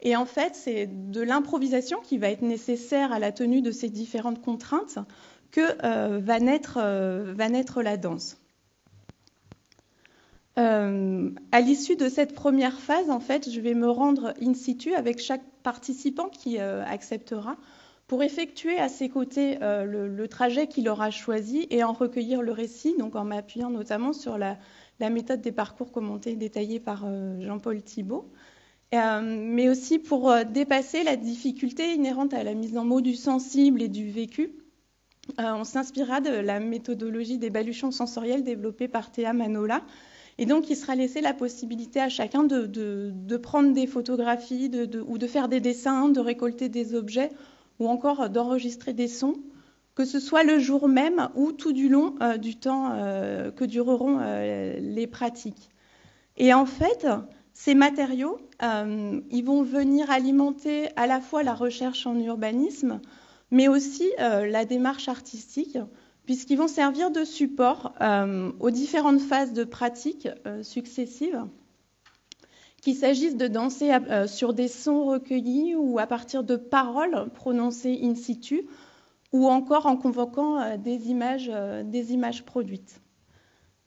Et en fait, c'est de l'improvisation qui va être nécessaire à la tenue de ces différentes contraintes que va naître la danse. Euh, à l'issue de cette première phase, en fait, je vais me rendre in situ avec chaque participant qui euh, acceptera pour effectuer à ses côtés euh, le, trajet qu'il aura choisi et en recueillir le récit, donc en m'appuyant notamment sur la, méthode des parcours commentés et détaillés par Jean-Paul Thibault. mais aussi pour dépasser la difficulté inhérente à la mise en mots du sensible et du vécu. on s'inspirera de la méthodologie des baluchons sensoriels développée par Théa Manola, Et donc, il sera laissé la possibilité à chacun de, prendre des photographies ou de faire des dessins, de récolter des objets ou encore d'enregistrer des sons, que ce soit le jour même ou tout du long euh, du temps euh, que dureront euh, les pratiques. Et en fait, ces matériaux, ils vont venir alimenter à la fois la recherche en urbanisme, mais aussi la démarche artistique puisqu'ils vont servir de support euh, aux différentes phases de pratique euh, successives, qu'il s'agisse de danser euh, sur des sons recueillis ou à partir de paroles prononcées in situ, ou encore en convoquant des images, produites.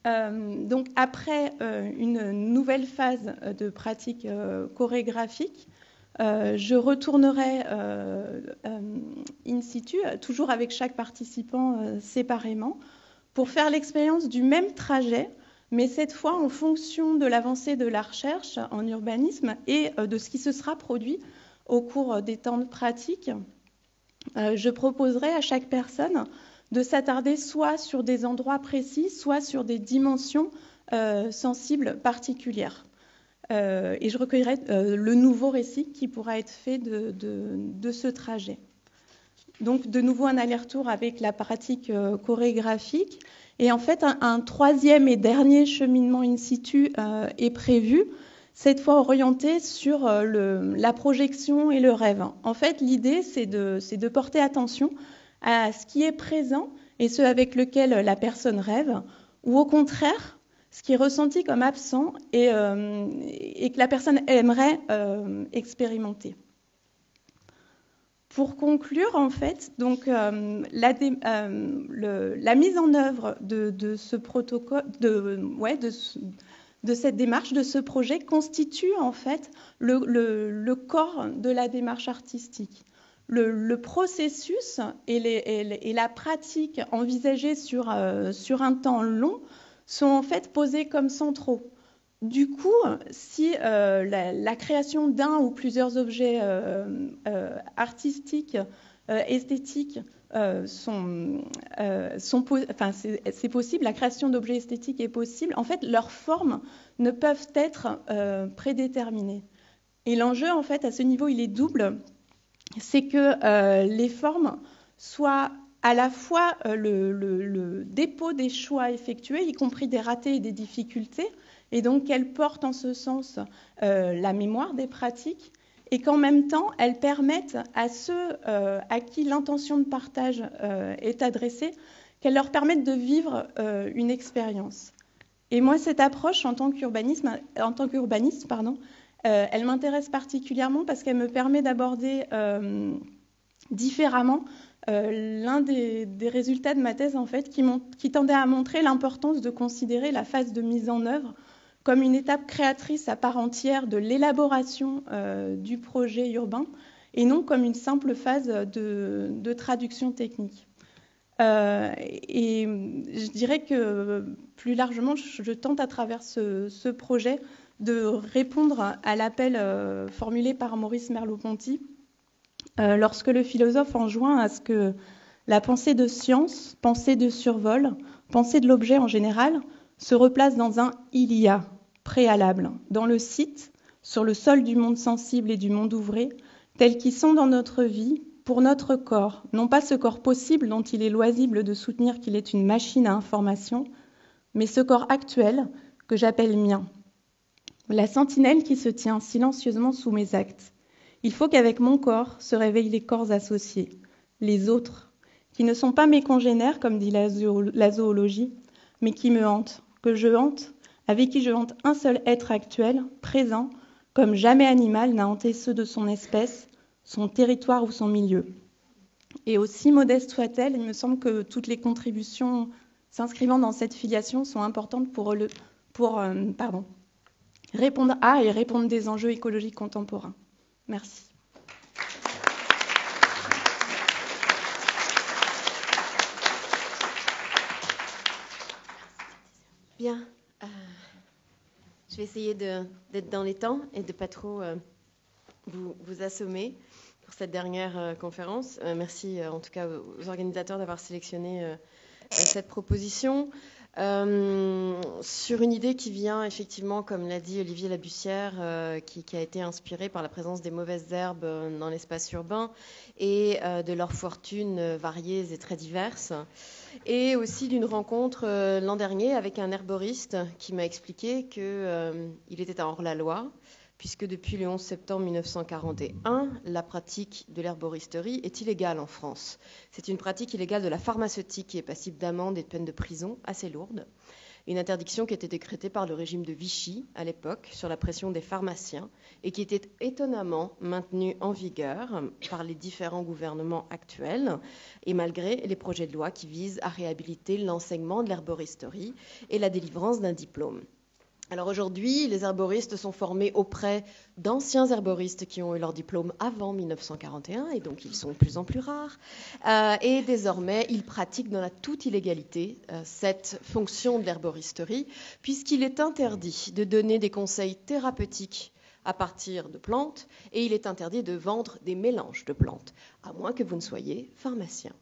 donc après une nouvelle phase de pratique chorégraphique, je retournerai in situ, toujours avec chaque participant séparément, pour faire l'expérience du même trajet, mais cette fois en fonction de l'avancée de la recherche en urbanisme et de ce qui se sera produit au cours des temps de pratique. je proposerai à chaque personne de s'attarder soit sur des endroits précis, soit sur des dimensions sensibles particulières. Euh, et je recueillerai euh, le nouveau récit qui pourra être fait de, ce trajet. Donc de nouveau un aller-retour avec la pratique euh, chorégraphique. Et en fait, un, troisième et dernier cheminement in situ est prévu, cette fois orienté sur la projection et le rêve. En fait, l'idée, c'est de, porter attention à ce qui est présent et ce avec lequel la personne rêve, ou au contraire, ce qui est ressenti comme absent et, euh, que la personne aimerait euh, expérimenter. Pour conclure, en fait, donc, euh, la, mise en œuvre de, ce protocole, de, cette démarche, de ce projet, constitue en fait le, corps de la démarche artistique. Le, processus et, la pratique envisagée sur, sur un temps long sont en fait posés comme centraux. Du coup, si euh, la, création d'un ou plusieurs objets euh, euh, artistiques, esthétiques, c'est possible, la création d'objets esthétiques est possible, en fait, leurs formes ne peuvent être prédéterminées. Et l'enjeu, en fait, à ce niveau, il est double. C'est que les formes soient à la fois euh, le, dépôt des choix effectués, y compris des ratés et des difficultés, et donc qu'elles portent en ce sens euh, la mémoire des pratiques, et qu'en même temps, elles permettent à ceux euh, à qui l'intention de partage est adressée, qu'elles leur permettent de vivre une expérience. Et moi, cette approche en tant qu'urbaniste, pardon, elle m'intéresse particulièrement parce qu'elle me permet d'aborder différemment euh, l'un des, résultats de ma thèse, en fait, qui, tendait à montrer l'importance de considérer la phase de mise en œuvre comme une étape créatrice à part entière de l'élaboration euh, du projet urbain et non comme une simple phase de, traduction technique. Euh, et je dirais que plus largement, je, tente à travers ce, projet de répondre à l'appel formulé par Maurice Merleau-Ponty euh, lorsque le philosophe enjoint à ce que la pensée de science, pensée de survol, pensée de l'objet en général, se replace dans un il y a préalable, dans le site, sur le sol du monde sensible et du monde ouvré, tels qu'ils sont dans notre vie, pour notre corps, non pas ce corps possible dont il est loisible de soutenir qu'il est une machine à information, mais ce corps actuel que j'appelle mien. La sentinelle qui se tient silencieusement sous mes actes, il faut qu'avec mon corps se réveillent les corps associés, les autres, qui ne sont pas mes congénères, comme dit la, zoologie, mais qui me hantent, que je hante, avec qui je hante un seul être actuel, présent, comme jamais animal n'a hanté ceux de son espèce, son territoire ou son milieu. Et aussi modeste soit-elle, il me semble que toutes les contributions s'inscrivant dans cette filiation sont importantes pour, euh, répondre à et répondre des enjeux écologiques contemporains. Merci. Bien. Euh, je vais essayer d'être dans les temps et de ne pas trop euh, vous, assommer pour cette dernière euh, conférence. merci en tout cas aux organisateurs d'avoir sélectionné cette proposition. Euh, sur une idée qui vient effectivement, comme l'a dit Olivier Labussière, euh, qui, a été inspirée par la présence des mauvaises herbes dans l'espace urbain et euh, de leurs fortunes variées et très diverses. Et aussi d'une rencontre l'an dernier avec un herboriste qui m'a expliqué qu'il était hors-la-loi puisque depuis le 11 septembre 1941, la pratique de l'herboristerie est illégale en France. C'est une pratique illégale de la pharmaceutique qui est passible d'amende et de peine de prison assez lourde. Une interdiction qui était décrétée par le régime de Vichy à l'époque sur la pression des pharmaciens et qui était étonnamment maintenue en vigueur par les différents gouvernements actuels et malgré les projets de loi qui visent à réhabiliter l'enseignement de l'herboristerie et la délivrance d'un diplôme. Alors aujourd'hui, les herboristes sont formés auprès d'anciens herboristes qui ont eu leur diplôme avant 1941 et donc ils sont de plus en plus rares. Euh, et désormais, ils pratiquent dans la toute illégalité euh, cette fonction de l'herboristerie puisqu'il est interdit de donner des conseils thérapeutiques à partir de plantes et il est interdit de vendre des mélanges de plantes, à moins que vous ne soyez pharmacien.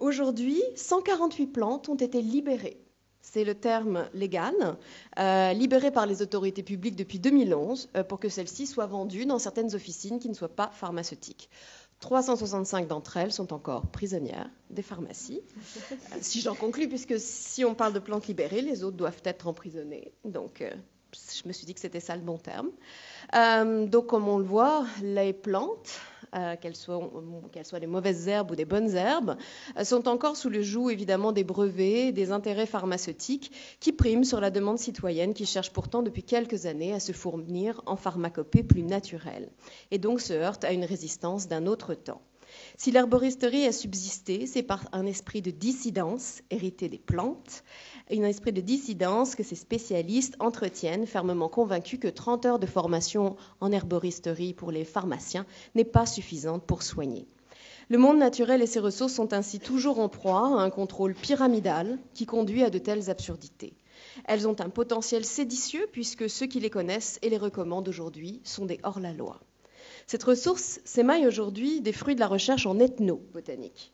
Aujourd'hui, 148 plantes ont été libérées c'est le terme légal, euh, libéré par les autorités publiques depuis 2011 euh, pour que celles-ci soient vendues dans certaines officines qui ne soient pas pharmaceutiques. 365 d'entre elles sont encore prisonnières des pharmacies. Euh, si j'en conclus, puisque si on parle de plantes libérées, les autres doivent être emprisonnées. Donc, je me suis dit que c'était ça le bon terme. donc, comme on le voit, les plantes euh, qu'elles soient, des mauvaises herbes ou des bonnes herbes, euh, sont encore sous le joug évidemment des brevets, des intérêts pharmaceutiques qui priment sur la demande citoyenne qui cherche pourtant depuis quelques années à se fournir en pharmacopée plus naturelle et donc se heurte à une résistance d'un autre temps. Si l'herboristerie a subsisté, c'est par un esprit de dissidence hérité des plantes, un esprit de dissidence que ces spécialistes entretiennent, fermement convaincus que 30 heures de formation en herboristerie pour les pharmaciens n'est pas suffisante pour soigner. Le monde naturel et ses ressources sont ainsi toujours en proie à un contrôle pyramidal qui conduit à de telles absurdités. Elles ont un potentiel séditieux puisque ceux qui les connaissent et les recommandent aujourd'hui sont des hors-la-loi. Cette ressource s'émaille aujourd'hui des fruits de la recherche en ethnobotanique.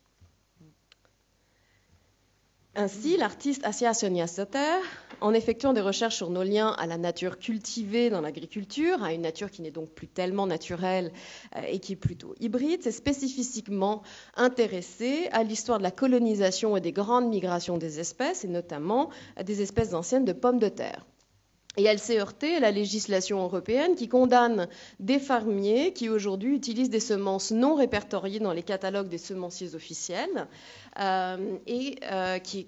Ainsi, l'artiste Asia Sonia Soter, en effectuant des recherches sur nos liens à la nature cultivée dans l'agriculture, à une nature qui n'est donc plus tellement naturelle euh, et qui est plutôt hybride, s'est spécifiquement intéressée à l'histoire de la colonisation et des grandes migrations des espèces, et notamment des espèces anciennes de pommes de terre. Et elle s'est heurtée à la législation européenne qui condamne des fermiers qui aujourd'hui utilisent des semences non répertoriées dans les catalogues des semenciers officiels euh, et euh, qui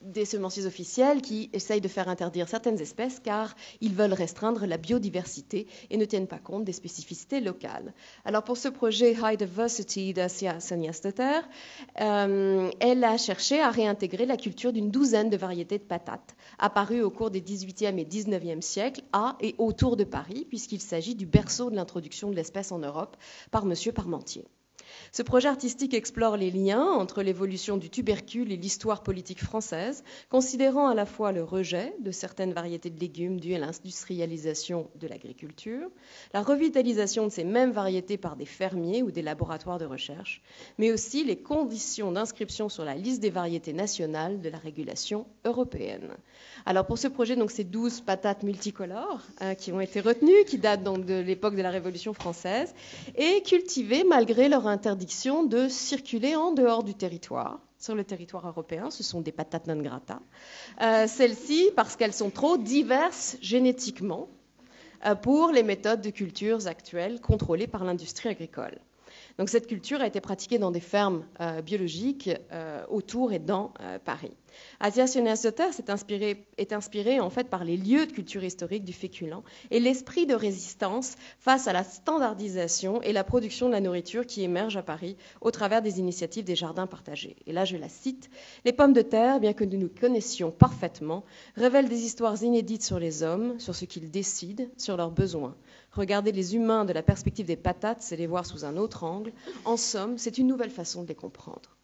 des semenciers officiels qui essayent de faire interdire certaines espèces car ils veulent restreindre la biodiversité et ne tiennent pas compte des spécificités locales. Alors pour ce projet High Diversity d'Asia Sonia Stotter, euh, elle a cherché à réintégrer la culture d'une douzaine de variétés de patates apparues au cours des 18e et 19e siècles à et autour de Paris puisqu'il s'agit du berceau de l'introduction de l'espèce en Europe par M. Parmentier. Ce projet artistique explore les liens entre l'évolution du tubercule et l'histoire politique française, considérant à la fois le rejet de certaines variétés de légumes dues à l'industrialisation de l'agriculture, la revitalisation de ces mêmes variétés par des fermiers ou des laboratoires de recherche, mais aussi les conditions d'inscription sur la liste des variétés nationales de la régulation européenne. Alors pour ce projet, donc ces 12 patates multicolores hein, qui ont été retenues, qui datent donc de l'époque de la Révolution française, et cultivées malgré leur interdiction de circuler en dehors du territoire. Sur le territoire européen, ce sont des patates non grata. Euh, celles-ci, parce qu'elles sont trop diverses génétiquement euh, pour les méthodes de cultures actuelles contrôlées par l'industrie agricole. Donc cette culture a été pratiquée dans des fermes euh, biologiques autour et dans Paris. Asia Soter est inspiré, est inspiré en fait par les lieux de culture historique du féculent et l'esprit de résistance face à la standardisation et la production de la nourriture qui émerge à Paris au travers des initiatives des jardins partagés. Et là, je la cite Les pommes de terre, bien que nous nous connaissions parfaitement, révèlent des histoires inédites sur les hommes, sur ce qu'ils décident, sur leurs besoins. Regarder les humains de la perspective des patates, c'est les voir sous un autre angle. En somme, c'est une nouvelle façon de les comprendre.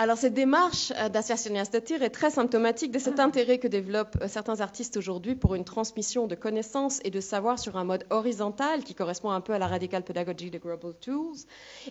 Alors cette démarche euh, d'association est très symptomatique de cet intérêt que développent euh, certains artistes aujourd'hui pour une transmission de connaissances et de savoir sur un mode horizontal qui correspond un peu à la radical pedagogy de Global Tools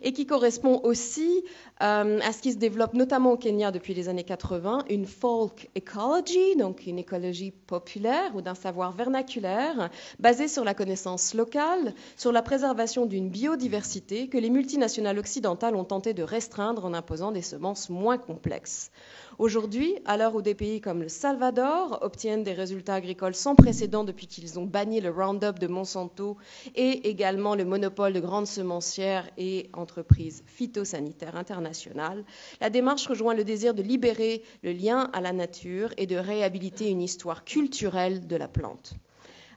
et qui correspond aussi euh, à ce qui se développe notamment au Kenya depuis les années 80, une folk ecology, donc une écologie populaire ou d'un savoir vernaculaire basé sur la connaissance locale, sur la préservation d'une biodiversité que les multinationales occidentales ont tenté de restreindre en imposant des semences moins complexe. Aujourd'hui, à l'heure où des pays comme le Salvador obtiennent des résultats agricoles sans précédent depuis qu'ils ont banni le Roundup de Monsanto et également le monopole de grandes semencières et entreprises phytosanitaires internationales, la démarche rejoint le désir de libérer le lien à la nature et de réhabiliter une histoire culturelle de la plante.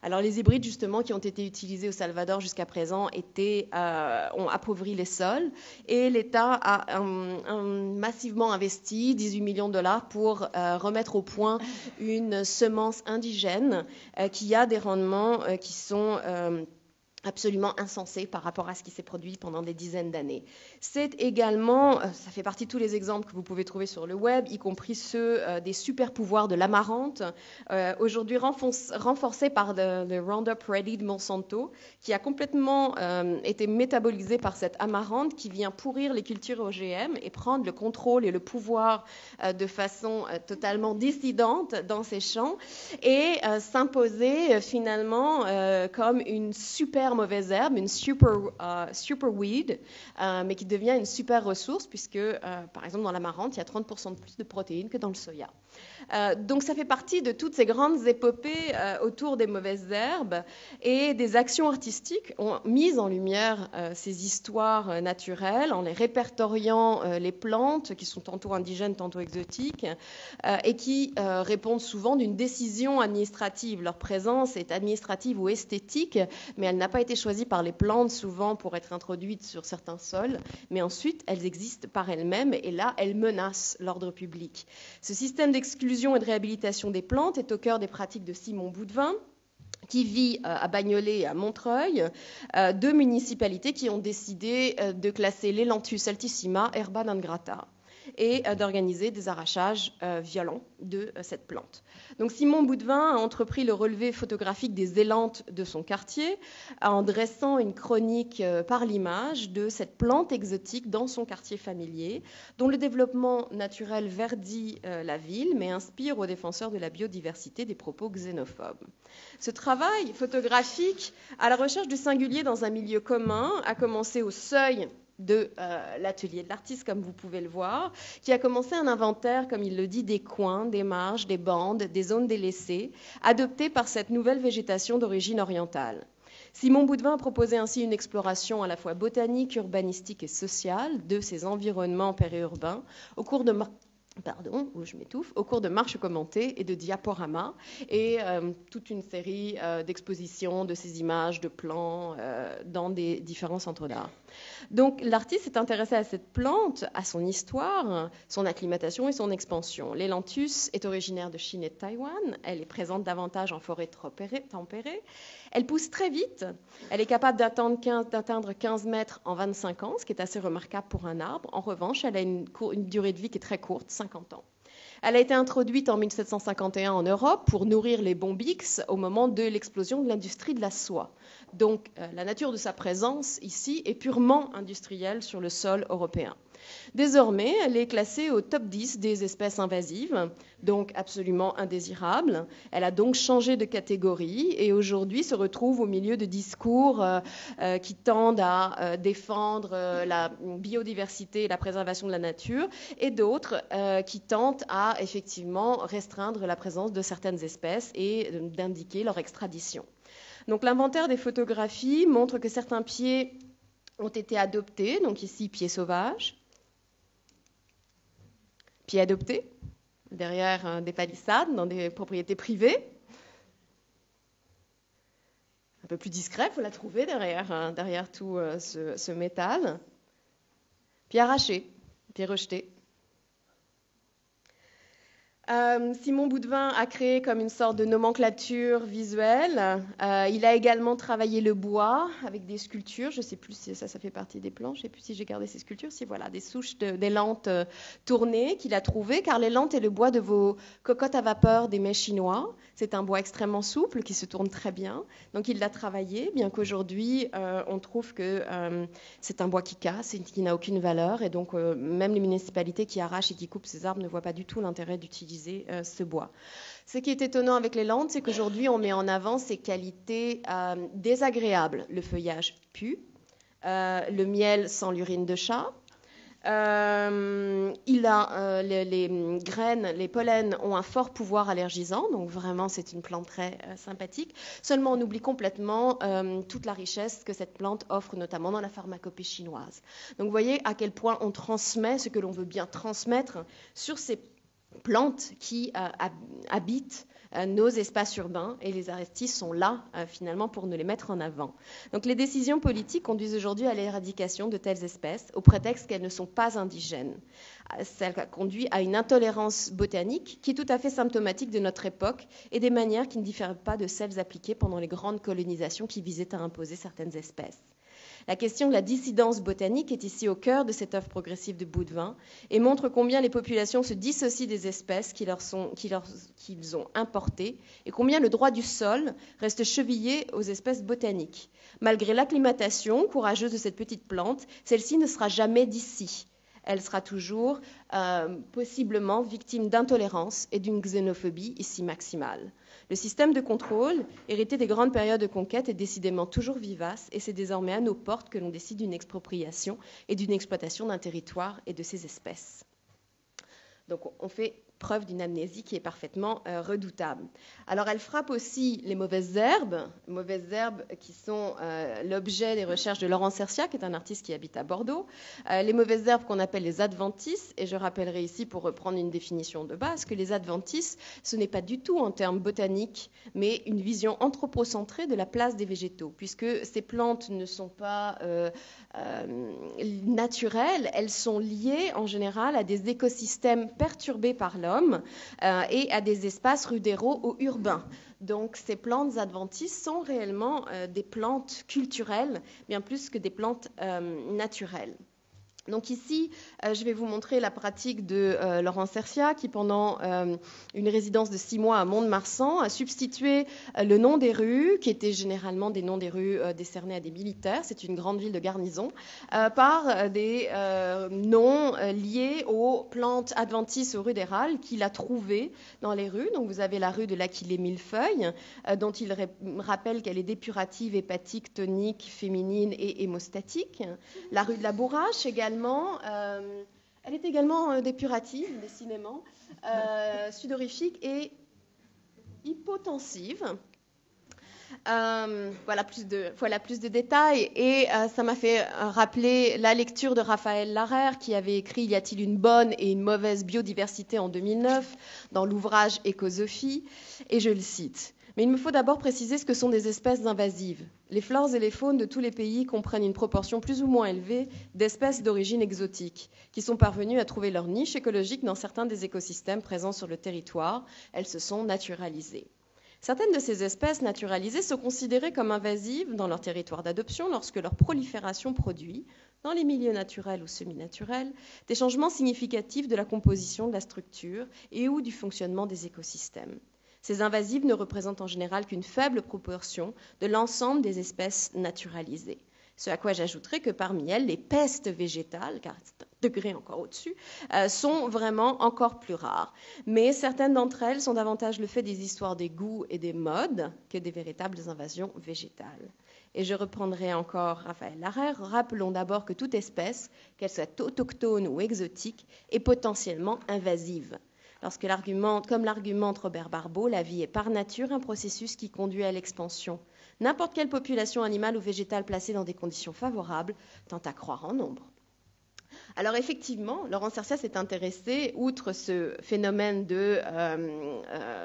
Alors les hybrides justement qui ont été utilisés au Salvador jusqu'à présent euh, ont appauvri les sols et l'État a massivement investi 18 millions de dollars pour euh, remettre au point une semence indigène euh, qui a des rendements qui sont absolument insensé par rapport à ce qui s'est produit pendant des dizaines d'années. C'est également, euh, ça fait partie de tous les exemples que vous pouvez trouver sur le web, y compris ceux euh, des super pouvoirs de l'amarante, euh, aujourd'hui renforcés par le, Roundup Ready de Monsanto, qui a complètement été métabolisé par cette amarante qui vient pourrir les cultures OGM et prendre le contrôle et le pouvoir de façon totalement dissidente dans ces champs et s'imposer finalement comme une super mauvaise herbe, une super, super weed, mais qui devient une super ressource puisque, euh, par exemple, dans l'amarante, il y a 30% de plus de protéines que dans le soya. Euh, donc ça fait partie de toutes ces grandes épopées euh, autour des mauvaises herbes et des actions artistiques ont mis en lumière euh, ces histoires naturelles en les répertoriant les plantes qui sont tantôt indigènes, tantôt exotiques et qui répondent souvent d'une décision administrative. Leur présence est administrative ou esthétique, mais elle n'a pas été choisie par les plantes souvent pour être introduite sur certains sols, mais ensuite elles existent par elles-mêmes et là elles menacent l'ordre public. Ce système d'exclusion et de réhabilitation des plantes est au cœur des pratiques de Simon Boudvin qui vit euh, à Bagnolet et à Montreuil, euh, deux municipalités qui ont décidé euh, de classer l'Elanthus altissima herba non grata et euh, d'organiser des arrachages euh, violents de euh, cette plante. Donc Simon Boudvin a entrepris le relevé photographique des élantes de son quartier en dressant une chronique par l'image de cette plante exotique dans son quartier familier, dont le développement naturel verdit la ville, mais inspire aux défenseurs de la biodiversité des propos xénophobes. Ce travail photographique à la recherche du singulier dans un milieu commun a commencé au seuil de euh, l'atelier de l'artiste, comme vous pouvez le voir, qui a commencé un inventaire, comme il le dit, des coins, des marges, des bandes, des zones délaissées, adoptées par cette nouvelle végétation d'origine orientale. Simon Boudvin a proposé ainsi une exploration à la fois botanique, urbanistique et sociale de ces environnements périurbains au cours de pardon, où je m'étouffe, au cours de marches commentées et de diaporamas, et euh, toute une série euh, d'expositions de ces images, de plans dans des différents centres d'art. Donc l'artiste s'est intéressé à cette plante, à son histoire, son acclimatation et son expansion. L'élanthus est originaire de Chine et de Taïwan. Elle est présente davantage en forêt tempérée. Elle pousse très vite. Elle est capable d'atteindre 15, mètres en 25 ans, ce qui est assez remarquable pour un arbre. En revanche, elle a une, durée de vie qui est très courte, 50 ans. Elle a été introduite en 1751 en Europe pour nourrir les bombix au moment de l'explosion de l'industrie de la soie. Donc euh, la nature de sa présence ici est purement industrielle sur le sol européen. Désormais, elle est classée au top 10 des espèces invasives, donc absolument indésirable. Elle a donc changé de catégorie et aujourd'hui se retrouve au milieu de discours euh, euh, qui tendent à défendre la biodiversité et la préservation de la nature et d'autres qui tentent à effectivement restreindre la présence de certaines espèces et d'indiquer leur extradition. Donc l'inventaire des photographies montre que certains pieds ont été adoptés, donc ici pieds sauvages, pieds adoptés, derrière euh, des palissades, dans des propriétés privées. Un peu plus discret, il faut la trouver derrière, hein, derrière tout euh, ce, métal. Pieds arrachés, pieds rejetés. Euh, Simon Boudvin a créé comme une sorte de nomenclature visuelle. Euh, il a également travaillé le bois avec des sculptures. Je ne sais plus si ça, fait partie des plans. Je ne sais plus si j'ai gardé ces sculptures. Si voilà, des souches de, des lentes euh, tournées qu'il a trouvées, car les lentes est le bois de vos cocottes à vapeur des mets chinois. C'est un bois extrêmement souple qui se tourne très bien. Donc il l'a travaillé, bien qu'aujourd'hui on trouve que c'est un bois qui casse qui n'a aucune valeur. Et donc même les municipalités qui arrachent et qui coupent ces arbres ne voient pas du tout l'intérêt d'utiliser euh, ce bois. Ce qui est étonnant avec les landes, c'est qu'aujourd'hui, on met en avant ses qualités euh, désagréables. Le feuillage pue, euh, le miel sans l'urine de chat. les, graines, les pollens ont un fort pouvoir allergisant, donc vraiment c'est une plante très sympathique. Seulement on oublie complètement toute la richesse que cette plante offre, notamment dans la pharmacopée chinoise. Donc vous voyez à quel point on transmet ce que l'on veut bien transmettre sur ces plantes qui euh, habitent euh, nos espaces urbains et les arestis sont là euh, finalement pour nous les mettre en avant. Donc les décisions politiques conduisent aujourd'hui à l'éradication de telles espèces au prétexte qu'elles ne sont pas indigènes. Cela conduit à une intolérance botanique qui est tout à fait symptomatique de notre époque et des manières qui ne diffèrent pas de celles appliquées pendant les grandes colonisations qui visaient à imposer certaines espèces. La question de la dissidence botanique est ici au cœur de cette œuvre progressive de Boudvin et montre combien les populations se dissocient des espèces qu'ils ont importées et combien le droit du sol reste chevillé aux espèces botaniques. Malgré l'acclimatation courageuse de cette petite plante, celle-ci ne sera jamais d'ici elle sera toujours euh, possiblement victime d'intolérance et d'une xénophobie ici maximale. Le système de contrôle, hérité des grandes périodes de conquête, est décidément toujours vivace et c'est désormais à nos portes que l'on décide d'une expropriation et d'une exploitation d'un territoire et de ses espèces. Donc on fait preuve d'une amnésie qui est parfaitement euh, redoutable. Alors elle frappe aussi les mauvaises herbes, mauvaises herbes qui sont euh, l'objet des recherches de Laurent Cercia, qui est un artiste qui habite à Bordeaux, euh, les mauvaises herbes qu'on appelle les adventices, et je rappellerai ici pour reprendre une définition de base que les adventices, ce n'est pas du tout en termes botaniques, mais une vision anthropocentrée de la place des végétaux, puisque ces plantes ne sont pas naturelles, elles sont liées en général à des écosystèmes perturbés par l'homme euh, et à des espaces rudéraux ou urbains. Donc ces plantes adventices sont réellement euh, des plantes culturelles, bien plus que des plantes euh, naturelles. Donc ici, euh, je vais vous montrer la pratique de euh, Laurent Cercia, qui pendant euh, une résidence de six mois à Mont-de-Marsan a substitué le nom des rues, qui étaient généralement des noms des rues décernés à des militaires, c'est une grande ville de garnison, par des noms liés aux plantes adventices ou rudérales qu'il a trouvées dans les rues. Donc vous avez la rue de l'Aquilée Millefeuille, dont il rappelle qu'elle est dépurative, hépatique, tonique, féminine et hémostatique. La rue de la Bourrache également euh, elle est également euh, dépurative, décidément, euh, sudorifique et hypotensive. voilà, plus de, voilà plus de détails. Et ça m'a fait rappeler la lecture de Raphaël Larère qui avait écrit Y a-t-il une bonne et une mauvaise biodiversité en 2009 dans l'ouvrage Écosophie. Et je le cite mais il me faut d'abord préciser ce que sont des espèces invasives. Les flores et les faunes de tous les pays comprennent une proportion plus ou moins élevée d'espèces d'origine exotique, qui sont parvenues à trouver leur niche écologique dans certains des écosystèmes présents sur le territoire. Elles se sont naturalisées. Certaines de ces espèces naturalisées sont considérées comme invasives dans leur territoire d'adoption lorsque leur prolifération produit, dans les milieux naturels ou semi-naturels, des changements significatifs de la composition de la structure et ou du fonctionnement des écosystèmes. Ces invasives ne représentent en général qu'une faible proportion de l'ensemble des espèces naturalisées. Ce à quoi j'ajouterai que parmi elles, les pestes végétales, car c'est un degré encore au-dessus, euh, sont vraiment encore plus rares. Mais certaines d'entre elles sont davantage le fait des histoires des goûts et des modes que des véritables invasions végétales. Et je reprendrai encore Raphaël Larère. Rappelons d'abord que toute espèce, qu'elle soit autochtone ou exotique, est potentiellement invasive. Lorsque l'argument, comme l'argumente Robert Barbeau, la vie est par nature un processus qui conduit à l'expansion. N'importe quelle population animale ou végétale placée dans des conditions favorables tend à croire en nombre. Alors effectivement, Laurent Cercia s'est intéressé, outre ce phénomène de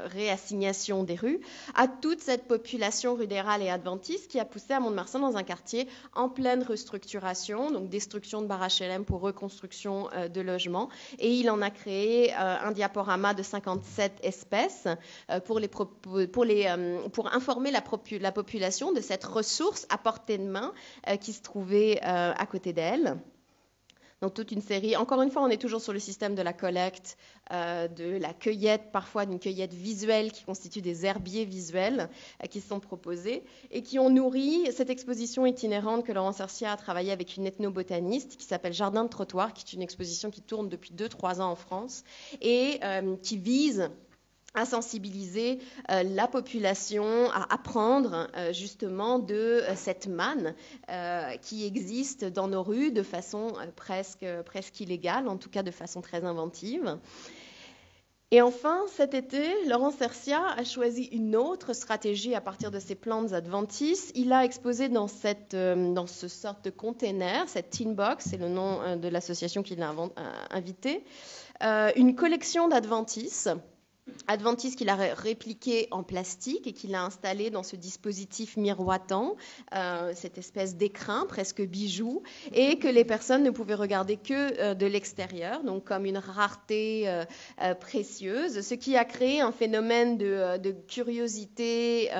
réassignation des rues, à toute cette population rudérale et adventiste qui a poussé à Mont-de-Marsan dans un quartier en pleine restructuration, donc destruction de barrages HLM pour reconstruction de logements. Et il en a créé un diaporama de 57 espèces pour informer la, la population de cette ressource à portée de main qui se trouvait à côté d'elle. Donc toute une série. Encore une fois, on est toujours sur le système de la collecte, euh, de la cueillette, parfois d'une cueillette visuelle qui constitue des herbiers visuels euh, qui sont proposés et qui ont nourri cette exposition itinérante que Laurent Cercia a travaillé avec une ethnobotaniste qui s'appelle Jardin de trottoir, qui est une exposition qui tourne depuis 2-3 ans en France et euh, qui vise à sensibiliser euh, la population, à apprendre euh, justement de euh, cette manne qui existe dans nos rues de façon presque, presque illégale, en tout cas de façon très inventive. Et enfin, cet été, Laurent Cercia a choisi une autre stratégie à partir de ses plantes adventices. Il a exposé dans, cette, dans ce sorte de container, cette tin box, c'est le nom de l'association qui l'a invité, une collection d'adventices Adventis qu'il a répliqué en plastique et qu'il a installé dans ce dispositif miroitant, euh, cette espèce d'écrin presque bijou, et que les personnes ne pouvaient regarder que euh, de l'extérieur, donc comme une rareté euh, précieuse, ce qui a créé un phénomène de, de curiosité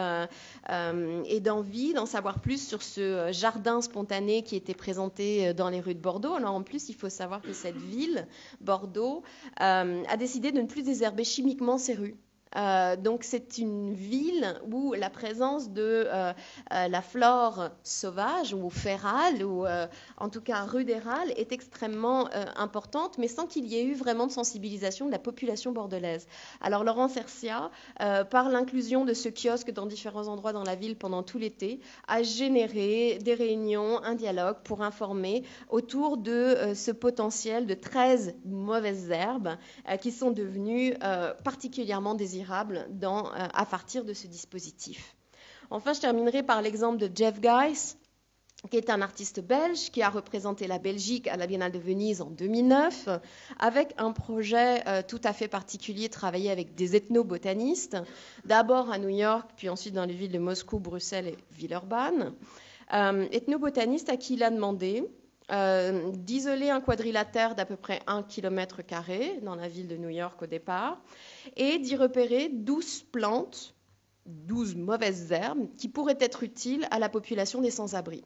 et d'envie d'en savoir plus sur ce jardin spontané qui était présenté dans les rues de Bordeaux. Alors en plus, il faut savoir que cette ville, Bordeaux, a décidé de ne plus désherber chimiquement ses rues. Euh, donc c'est une ville où la présence de euh, euh, la flore sauvage ou férale ou en tout cas rudérale est extrêmement importante, mais sans qu'il y ait eu vraiment de sensibilisation de la population bordelaise. Alors Laurent Cercia, par l'inclusion de ce kiosque dans différents endroits dans la ville pendant tout l'été, a généré des réunions, un dialogue pour informer autour de ce potentiel de 13 mauvaises herbes qui sont devenues particulièrement désirables euh, à partir de ce dispositif. Enfin, je terminerai par l'exemple de Jeff Geiss, qui est un artiste belge qui a représenté la Belgique à la Biennale de Venise en 2009, avec un projet euh, tout à fait particulier, travaillé avec des ethnobotanistes, d'abord à New York, puis ensuite dans les villes de Moscou, Bruxelles et Villeurbanne. Euh, ethnobotaniste à qui il a demandé euh, d'isoler un quadrilatère d'à peu près 1 km dans la ville de New York au départ, et d'y repérer 12 plantes, 12 mauvaises herbes, qui pourraient être utiles à la population des sans-abri.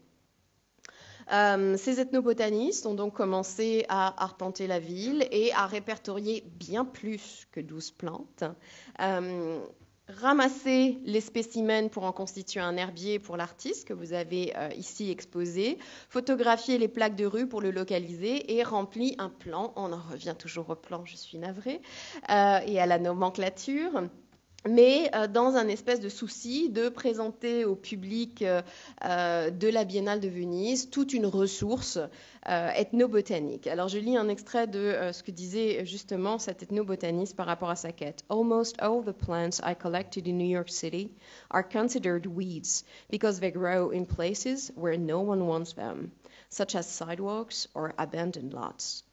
Euh, ces ethnobotanistes ont donc commencé à arpenter la ville et à répertorier bien plus que 12 plantes. Euh, ramasser les spécimens pour en constituer un herbier pour l'artiste que vous avez euh, ici exposé, photographier les plaques de rue pour le localiser et remplir un plan. On en revient toujours au plan, je suis navrée, euh, et à la nomenclature mais euh, dans un espèce de souci de présenter au public euh, euh, de la Biennale de Venise toute une ressource ethnobotanique. Alors je lis un extrait de ce que disait justement cet ethnobotaniste par rapport à sa quête. Almost all the plants I collected in New York City are considered weeds because they grow in places where no one wants them, such as sidewalks or abandoned lots.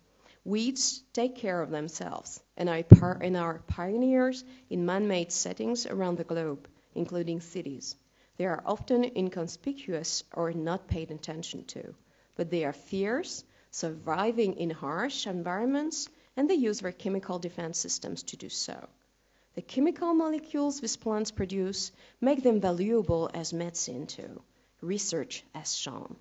Weeds take care of themselves and are pioneers in man made settings around the globe, including cities. They are often inconspicuous or not paid attention to, but they are fierce, surviving in harsh environments, and they use their chemical defense systems to do so. The chemical molecules these plants produce make them valuable as medicine too. Research has shown.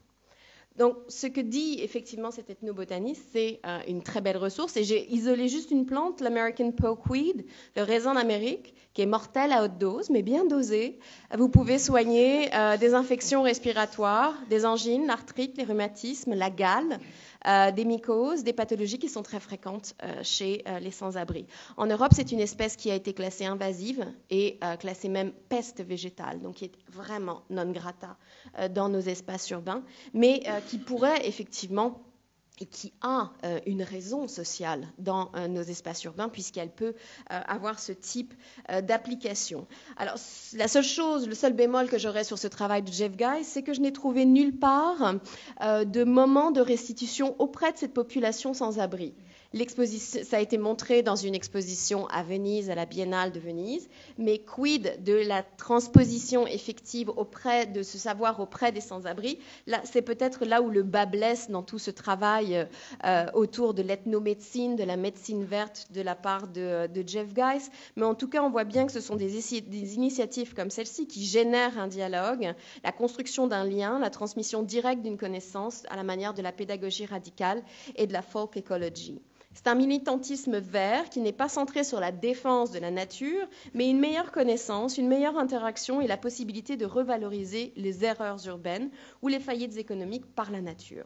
Donc, ce que dit effectivement cet ethnobotaniste, c'est euh, une très belle ressource. Et j'ai isolé juste une plante, l'American pokeweed, le raisin d'Amérique, qui est mortel à haute dose, mais bien dosé. Vous pouvez soigner euh, des infections respiratoires, des angines, l'arthrite, les rhumatismes, la gale. Euh, des mycoses, des pathologies qui sont très fréquentes euh, chez euh, les sans-abri. En Europe, c'est une espèce qui a été classée invasive et classée même peste végétale, donc qui est vraiment non grata dans nos espaces urbains, mais qui pourrait effectivement qui a euh, une raison sociale dans euh, nos espaces urbains, puisqu'elle peut euh, avoir ce type d'application. Alors, la seule chose, le seul bémol que j'aurais sur ce travail de Jeff Guy, c'est que je n'ai trouvé nulle part de moment de restitution auprès de cette population sans abri ça a été montré dans une exposition à Venise, à la Biennale de Venise, mais quid de la transposition effective auprès de ce savoir auprès des sans-abri? C'est peut-être là où le bas blesse dans tout ce travail euh, autour de l'ethnomédecine, de la médecine verte de la part de, Jeff Geis. Mais en tout cas, on voit bien que ce sont des, des initiatives comme celle-ci qui génèrent un dialogue, la construction d'un lien, la transmission directe d'une connaissance à la manière de la pédagogie radicale et de la folk ecology. C'est un militantisme vert qui n'est pas centré sur la défense de la nature, mais une meilleure connaissance, une meilleure interaction et la possibilité de revaloriser les erreurs urbaines ou les faillites économiques par la nature.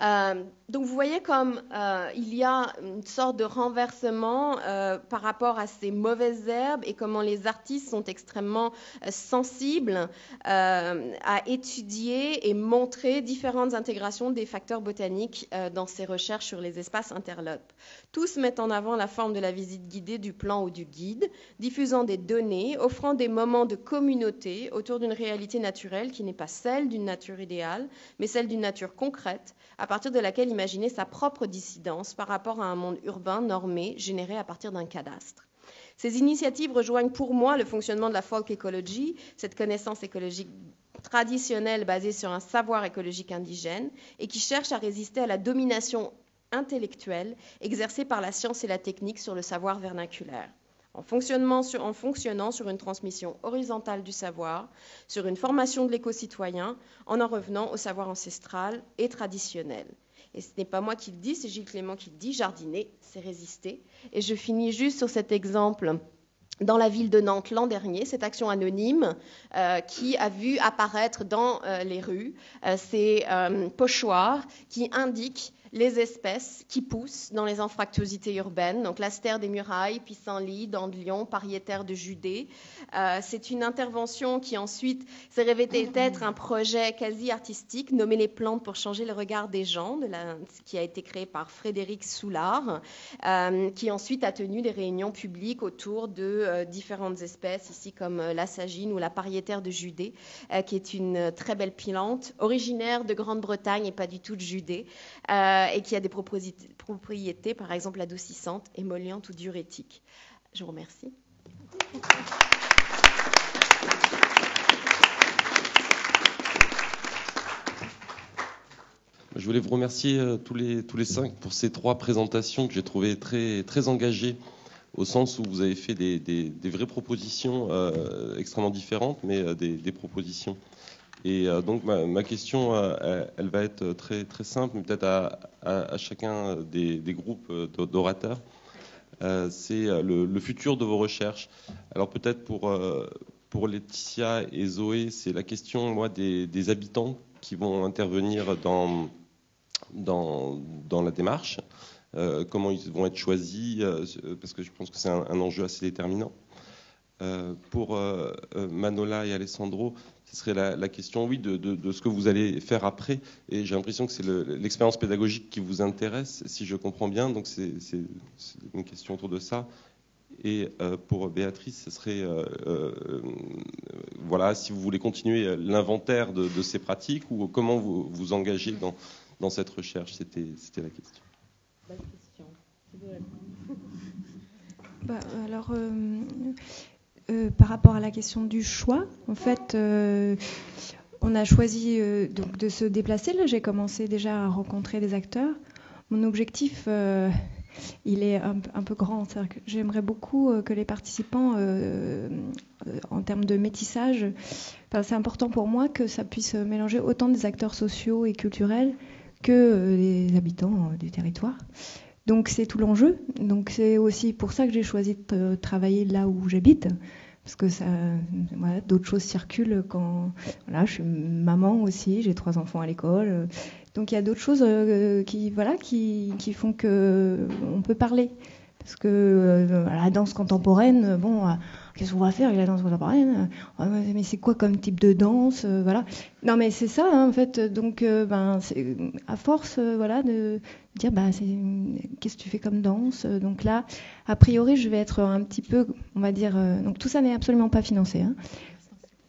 Euh, donc vous voyez comme euh, il y a une sorte de renversement euh, par rapport à ces mauvaises herbes et comment les artistes sont extrêmement sensibles à étudier et montrer différentes intégrations des facteurs botaniques dans ces recherches sur les espaces interlopes. Tous mettent en avant la forme de la visite guidée du plan ou du guide, diffusant des données, offrant des moments de communauté autour d'une réalité naturelle qui n'est pas celle d'une nature idéale, mais celle d'une nature concrète, à partir de laquelle imaginer sa propre dissidence par rapport à un monde urbain normé généré à partir d'un cadastre. Ces initiatives rejoignent pour moi le fonctionnement de la folk ecology, cette connaissance écologique traditionnelle basée sur un savoir écologique indigène et qui cherche à résister à la domination intellectuelle exercée par la science et la technique sur le savoir vernaculaire en, fonctionnant sur une transmission horizontale du savoir, sur une formation de l'éco-citoyen, en en revenant au savoir ancestral et traditionnel. Et ce n'est pas moi qui le dis, c'est Gilles Clément qui le dit, jardiner, c'est résister. Et je finis juste sur cet exemple dans la ville de Nantes l'an dernier, cette action anonyme euh, qui a vu apparaître dans euh, les rues euh, ces pochoirs qui indiquent les espèces qui poussent dans les anfractuosités urbaines, donc l'astère des murailles, pissenlit, dandelion, pariétaire de Judée. Euh, c'est une intervention qui ensuite s'est révélée être un projet quasi artistique nommé Les plantes pour changer le regard des gens, qui a été créé par Frédéric Soulard, euh, qui ensuite a tenu des réunions publiques autour de euh, différentes espèces, ici comme la sagine ou la pariétaire de Judée, qui est une très belle plante originaire de Grande-Bretagne et pas du tout de Judée. Et qui a des propriétés, par exemple adoucissantes, émollientes ou diurétiques. Je vous remercie. Je voulais vous remercier euh, tous les, tous les cinq pour ces trois présentations que j'ai trouvées très, très engagées, au sens où vous avez fait des, des, vraies propositions euh, extrêmement différentes, mais des, propositions et euh, donc ma, question, euh, elle, va être très, simple, mais peut-être à, chacun des, groupes d'orateurs. Euh, c'est le, futur de vos recherches. Alors peut-être pour, pour Laetitia et Zoé, c'est la question moi, des, habitants qui vont intervenir dans la démarche. comment ils vont être choisis, parce que je pense que c'est un, enjeu assez déterminant. Pour Manola et Alessandro, ce serait la, question, oui, de, ce que vous allez faire après. Et j'ai l'impression que c'est l'expérience pédagogique qui vous intéresse, si je comprends bien. Donc c'est une question autour de ça. Et euh, pour Béatrice, ce serait, euh, euh, voilà, si vous voulez continuer l'inventaire de, ces pratiques ou comment vous vous engagez dans, dans cette recherche? C'était la question. Bonne question. Bah, alors, euh, par rapport à la question du choix, en fait, euh, on a choisi euh, donc de se déplacer. Là, j'ai commencé déjà à rencontrer des acteurs. Mon objectif, il est un, peu grand. J'aimerais beaucoup que les participants, en termes de métissage, c'est important pour moi que ça puisse mélanger autant des acteurs sociaux et culturels que des habitants du territoire. Donc c'est tout l'enjeu. Donc c'est aussi pour ça que j'ai choisi de travailler là où j'habite, parce que ça, d'autres choses circulent quand, voilà, je suis maman aussi, j'ai trois enfants à l'école. Donc il y a d'autres choses euh, qui, voilà, qui, qui font que on peut parler Parce que la danse contemporaine, bon, qu'est-ce qu'on va faire avec la danse contemporaine Mais c'est quoi comme type de danse Voilà. Non, mais c'est ça, hein, en fait. Donc, ben, à force, voilà, de dire, bah, qu'est-ce que tu fais comme danse Donc là, a priori, je vais être un petit peu, on va dire, donc tout ça n'est absolument pas financé. Hein.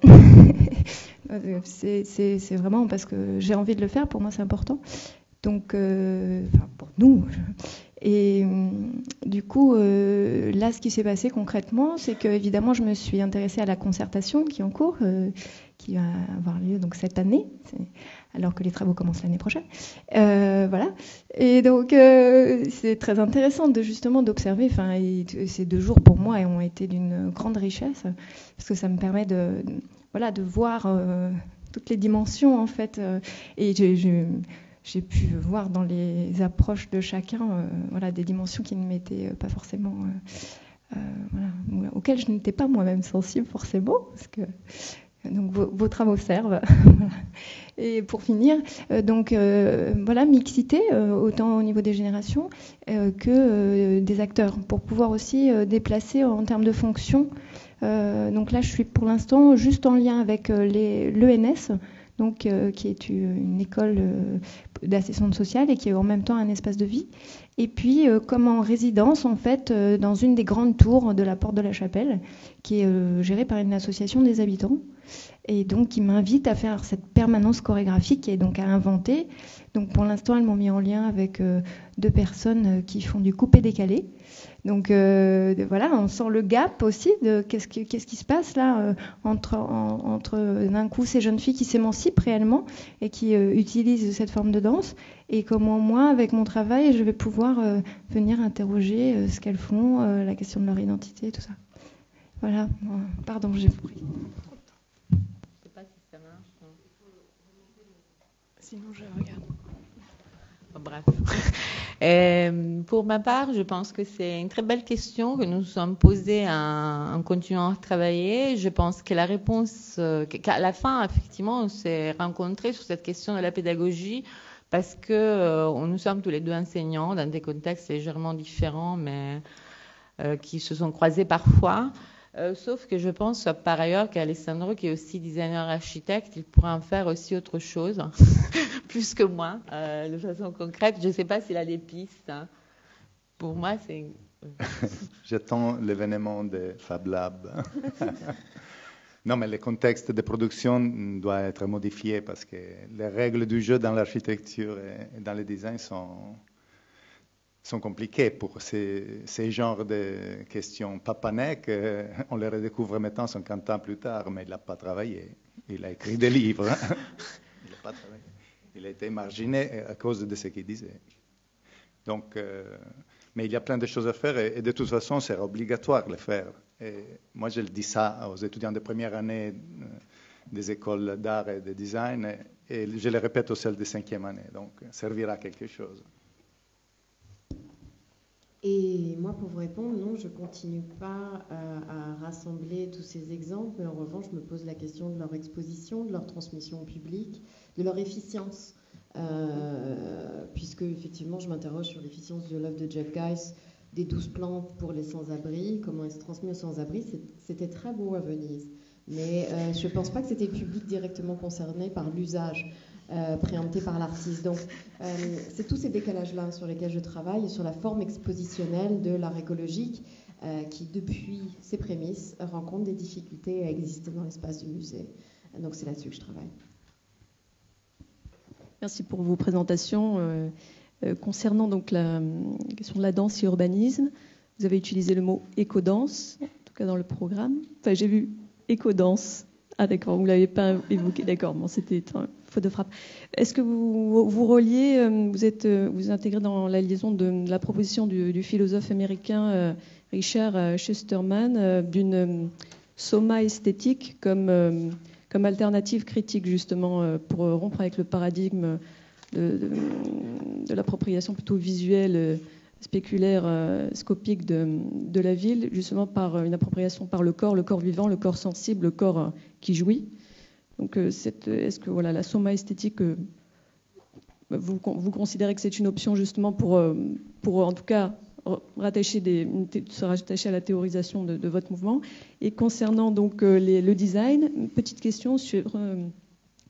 [LAUGHS] c'est vraiment parce que j'ai envie de le faire, pour moi c'est important. Donc, euh, pour nous. Et du coup, euh, là, ce qui s'est passé concrètement, c'est que évidemment, je me suis intéressée à la concertation qui est en cours, euh, qui va avoir lieu donc cette année, alors que les travaux commencent l'année prochaine. voilà. Et donc, c'est très intéressant de justement d'observer. Ces deux jours pour moi ont été d'une grande richesse parce que ça me permet de voilà, de voir euh, toutes les dimensions en fait. Euh, et j'ai pu voir dans les approches de chacun euh, voilà, des dimensions qui ne m'étaient pas forcément. voilà, auxquelles je n'étais pas moi-même sensible forcément, donc vos, travaux servent. [LAUGHS] Et pour finir, donc voilà, mixité, autant au niveau des générations que des acteurs, pour pouvoir aussi déplacer en termes de fonction euh, donc là, je suis pour l'instant juste en lien avec euh, l'ENS, donc euh, qui est une école d'assistance sociale et qui est en même temps un espace de vie. Et puis, comme en résidence, en fait, dans une des grandes tours de la Porte de la Chapelle, qui est gérée par une association des habitants, et donc qui m'invite à faire cette permanence chorégraphique et donc à inventer. Donc pour l'instant, elles m'ont mis en lien avec deux personnes qui font du coupé-décalé. Donc euh, voilà, on sent le gap aussi de qu'est-ce qui, qu'est-ce qui se passe là euh, entre, entre d'un coup ces jeunes filles qui s'émancipent réellement et qui euh, utilisent cette forme de danse et comment moi, avec mon travail, je vais pouvoir venir interroger ce qu'elles font, la question de leur identité, tout ça. Voilà, pardon, j'ai pris. Je sais pas si ça marche. Hein. Sinon, je regarde. Bref. [LAUGHS] Euh, pour ma part, je pense que c'est une très belle question que nous nous sommes posée en, continuant à travailler. Je pense que la réponse, euh, qu'à la fin, effectivement, on s'est rencontrés sur cette question de la pédagogie parce que euh, nous sommes tous les deux enseignants dans des contextes légèrement différents, mais qui se sont croisés parfois. Sauf que je pense par ailleurs qu'Alessandro, qui est aussi designer architecte, il pourrait en faire aussi autre chose. [LAUGHS] plus que moi, euh, de façon concrète. Je ne sais pas s'il a des pistes. Hein. Pour moi, c'est. [LAUGHS] J'attends l'événement de Fab Lab. [LAUGHS] non, mais le contexte de production doit être modifié parce que les règles du jeu dans l'architecture et dans le design sont, sont compliquées pour ces, ces genres de questions. Papanek, euh, on le redécouvre maintenant 50 ans plus tard, mais il n'a pas travaillé. Il a écrit des livres. [LAUGHS] il n'a pas travaillé. Il a été marginé à cause de ce qu'il disait. Donc, euh, mais il y a plein de choses à faire et, de toute façon, c'est obligatoire de le faire. Et moi, je le dis ça aux étudiants de première année euh, des écoles d'art et de design et, je le répète aux celles de cinquième année. Donc, ça servira à quelque chose. Et moi, pour vous répondre, non, je ne continue pas euh, à rassembler tous ces exemples, mais en revanche, je me pose la question de leur exposition, de leur transmission au public, de leur efficience. Euh, puisque effectivement, je m'interroge sur l'efficience de l'œuvre de Jeff Geis, des douze plans pour les sans-abri, comment elle se transmet aux sans-abri. C'était très beau à Venise. Mais euh, je ne pense pas que c'était le public directement concerné par l'usage euh, préempté par l'artiste. Donc, c'est tous ces décalages-là sur lesquels je travaille, sur la forme expositionnelle de l'art écologique, qui, depuis ses prémices, rencontre des difficultés à exister dans l'espace du musée. Donc, c'est là-dessus que je travaille. Merci pour vos présentations. Euh, euh, concernant donc la, question de la danse et urbanisme, vous avez utilisé le mot éco-danse, en tout cas dans le programme. Enfin, j'ai vu éco-danse. Ah d'accord, vous ne l'avez pas évoqué, d'accord, bon, c'était un Est-ce que vous vous reliez, euh, vous êtes vous intégrez dans la liaison de, la proposition du, philosophe américain Richard Schusterman d'une soma esthétique comme alternative critique justement euh, pour rompre avec le paradigme de, l'appropriation plutôt visuelle, euh, spéculaire, euh, scopique de, la ville, justement par une appropriation par le corps, le corps vivant, le corps sensible, le corps qui jouit. Donc, est-ce que voilà, la soma esthétique, vous, vous, considérez que c'est une option justement pour, en tout cas rattacher se rattacher à la théorisation de, votre mouvement? Et concernant donc le design, petite question sur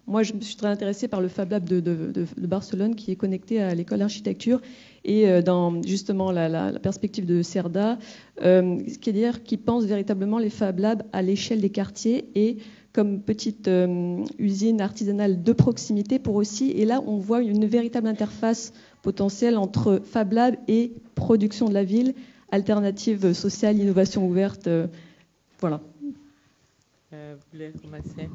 moi, je me suis très intéressée par le Fab Lab de, Barcelone qui est connecté à l'école d'architecture et euh, dans justement la, perspective de CERDA, euh, c'est-à-dire qui pense véritablement les Fab Labs à l'échelle des quartiers et comme petite euh, usine artisanale de proximité pour aussi, et là on voit une véritable interface potentielle entre Fab Lab et production de la ville, alternative sociale, innovation ouverte. voilà. vous voulez commencer?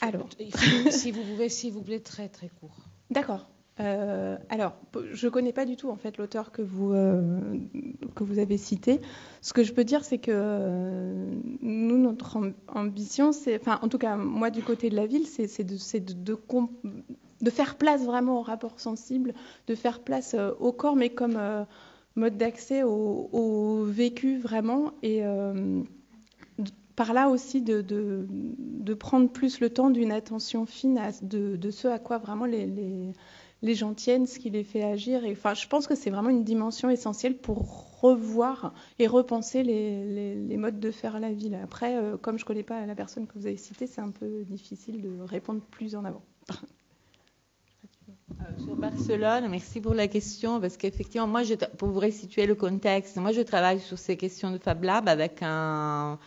Alors, [LAUGHS] si vous pouvez, s'il vous plaît, très très court. D'accord. Euh, alors, je ne connais pas du tout en fait l'auteur que vous euh, que vous avez cité. Ce que je peux dire, c'est que euh, nous, notre ambition, enfin, en tout cas, moi du côté de la ville, c'est de, faire place vraiment au rapport sensible, de faire place au corps, mais comme mode d'accès au, vécu vraiment et par là aussi de, prendre plus le temps d'une attention fine à, de, ce à quoi vraiment les, gens tiennent, ce qui les fait agir. Et, enfin, je pense que c'est vraiment une dimension essentielle pour revoir et repenser les, les modes de faire la ville. Après, euh, comme je ne connais pas la personne que vous avez citée, c'est un peu difficile de répondre plus en avant. Euh, sur Barcelone, merci pour la question, parce qu'effectivement, moi, pour vous resituer le contexte, moi, je travaille sur ces questions de Fab Lab avec un,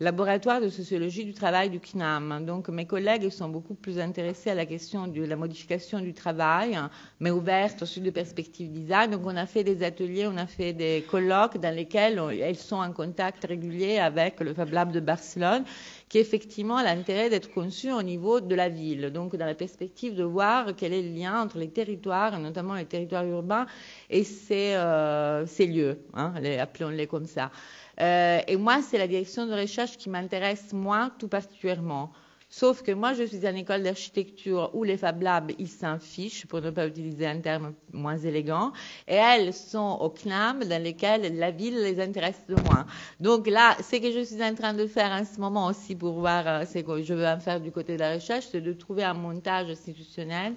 laboratoire de sociologie du travail du CNAM. Donc mes collègues sont beaucoup plus intéressés à la question de la modification du travail, mais ouvertes sur des perspectives design. Donc on a fait des ateliers, on a fait des colloques dans lesquels elles sont en contact régulier avec le Fab Lab de Barcelone, qui effectivement a l'intérêt d'être conçu au niveau de la ville. Donc dans la perspective de voir quel est le lien entre les territoires, notamment les territoires urbains, et ces, euh, lieux, hein, appelons-les comme ça. Euh, et moi, c'est la direction de recherche qui m'intéresse moi tout particulièrement. Sauf que moi, je suis en école d'architecture où les Fab Labs, ils s'en fichent, pour ne pas utiliser un terme moins élégant, et elles sont au CNAM dans lesquelles la ville les intéresse de moins. Donc là, ce que je suis en train de faire en ce moment aussi pour voir euh, ce que je veux en faire du côté de la recherche, c'est de trouver un montage institutionnel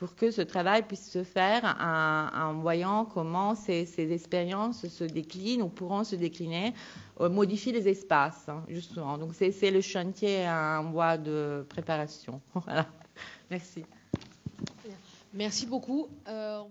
pour que ce travail puisse se faire en, voyant comment ces, expériences se déclinent ou pourront se décliner, euh, modifier les espaces, hein, justement. Donc c'est le chantier en voie de préparation. [LAUGHS] voilà. Merci. Merci beaucoup. Euh,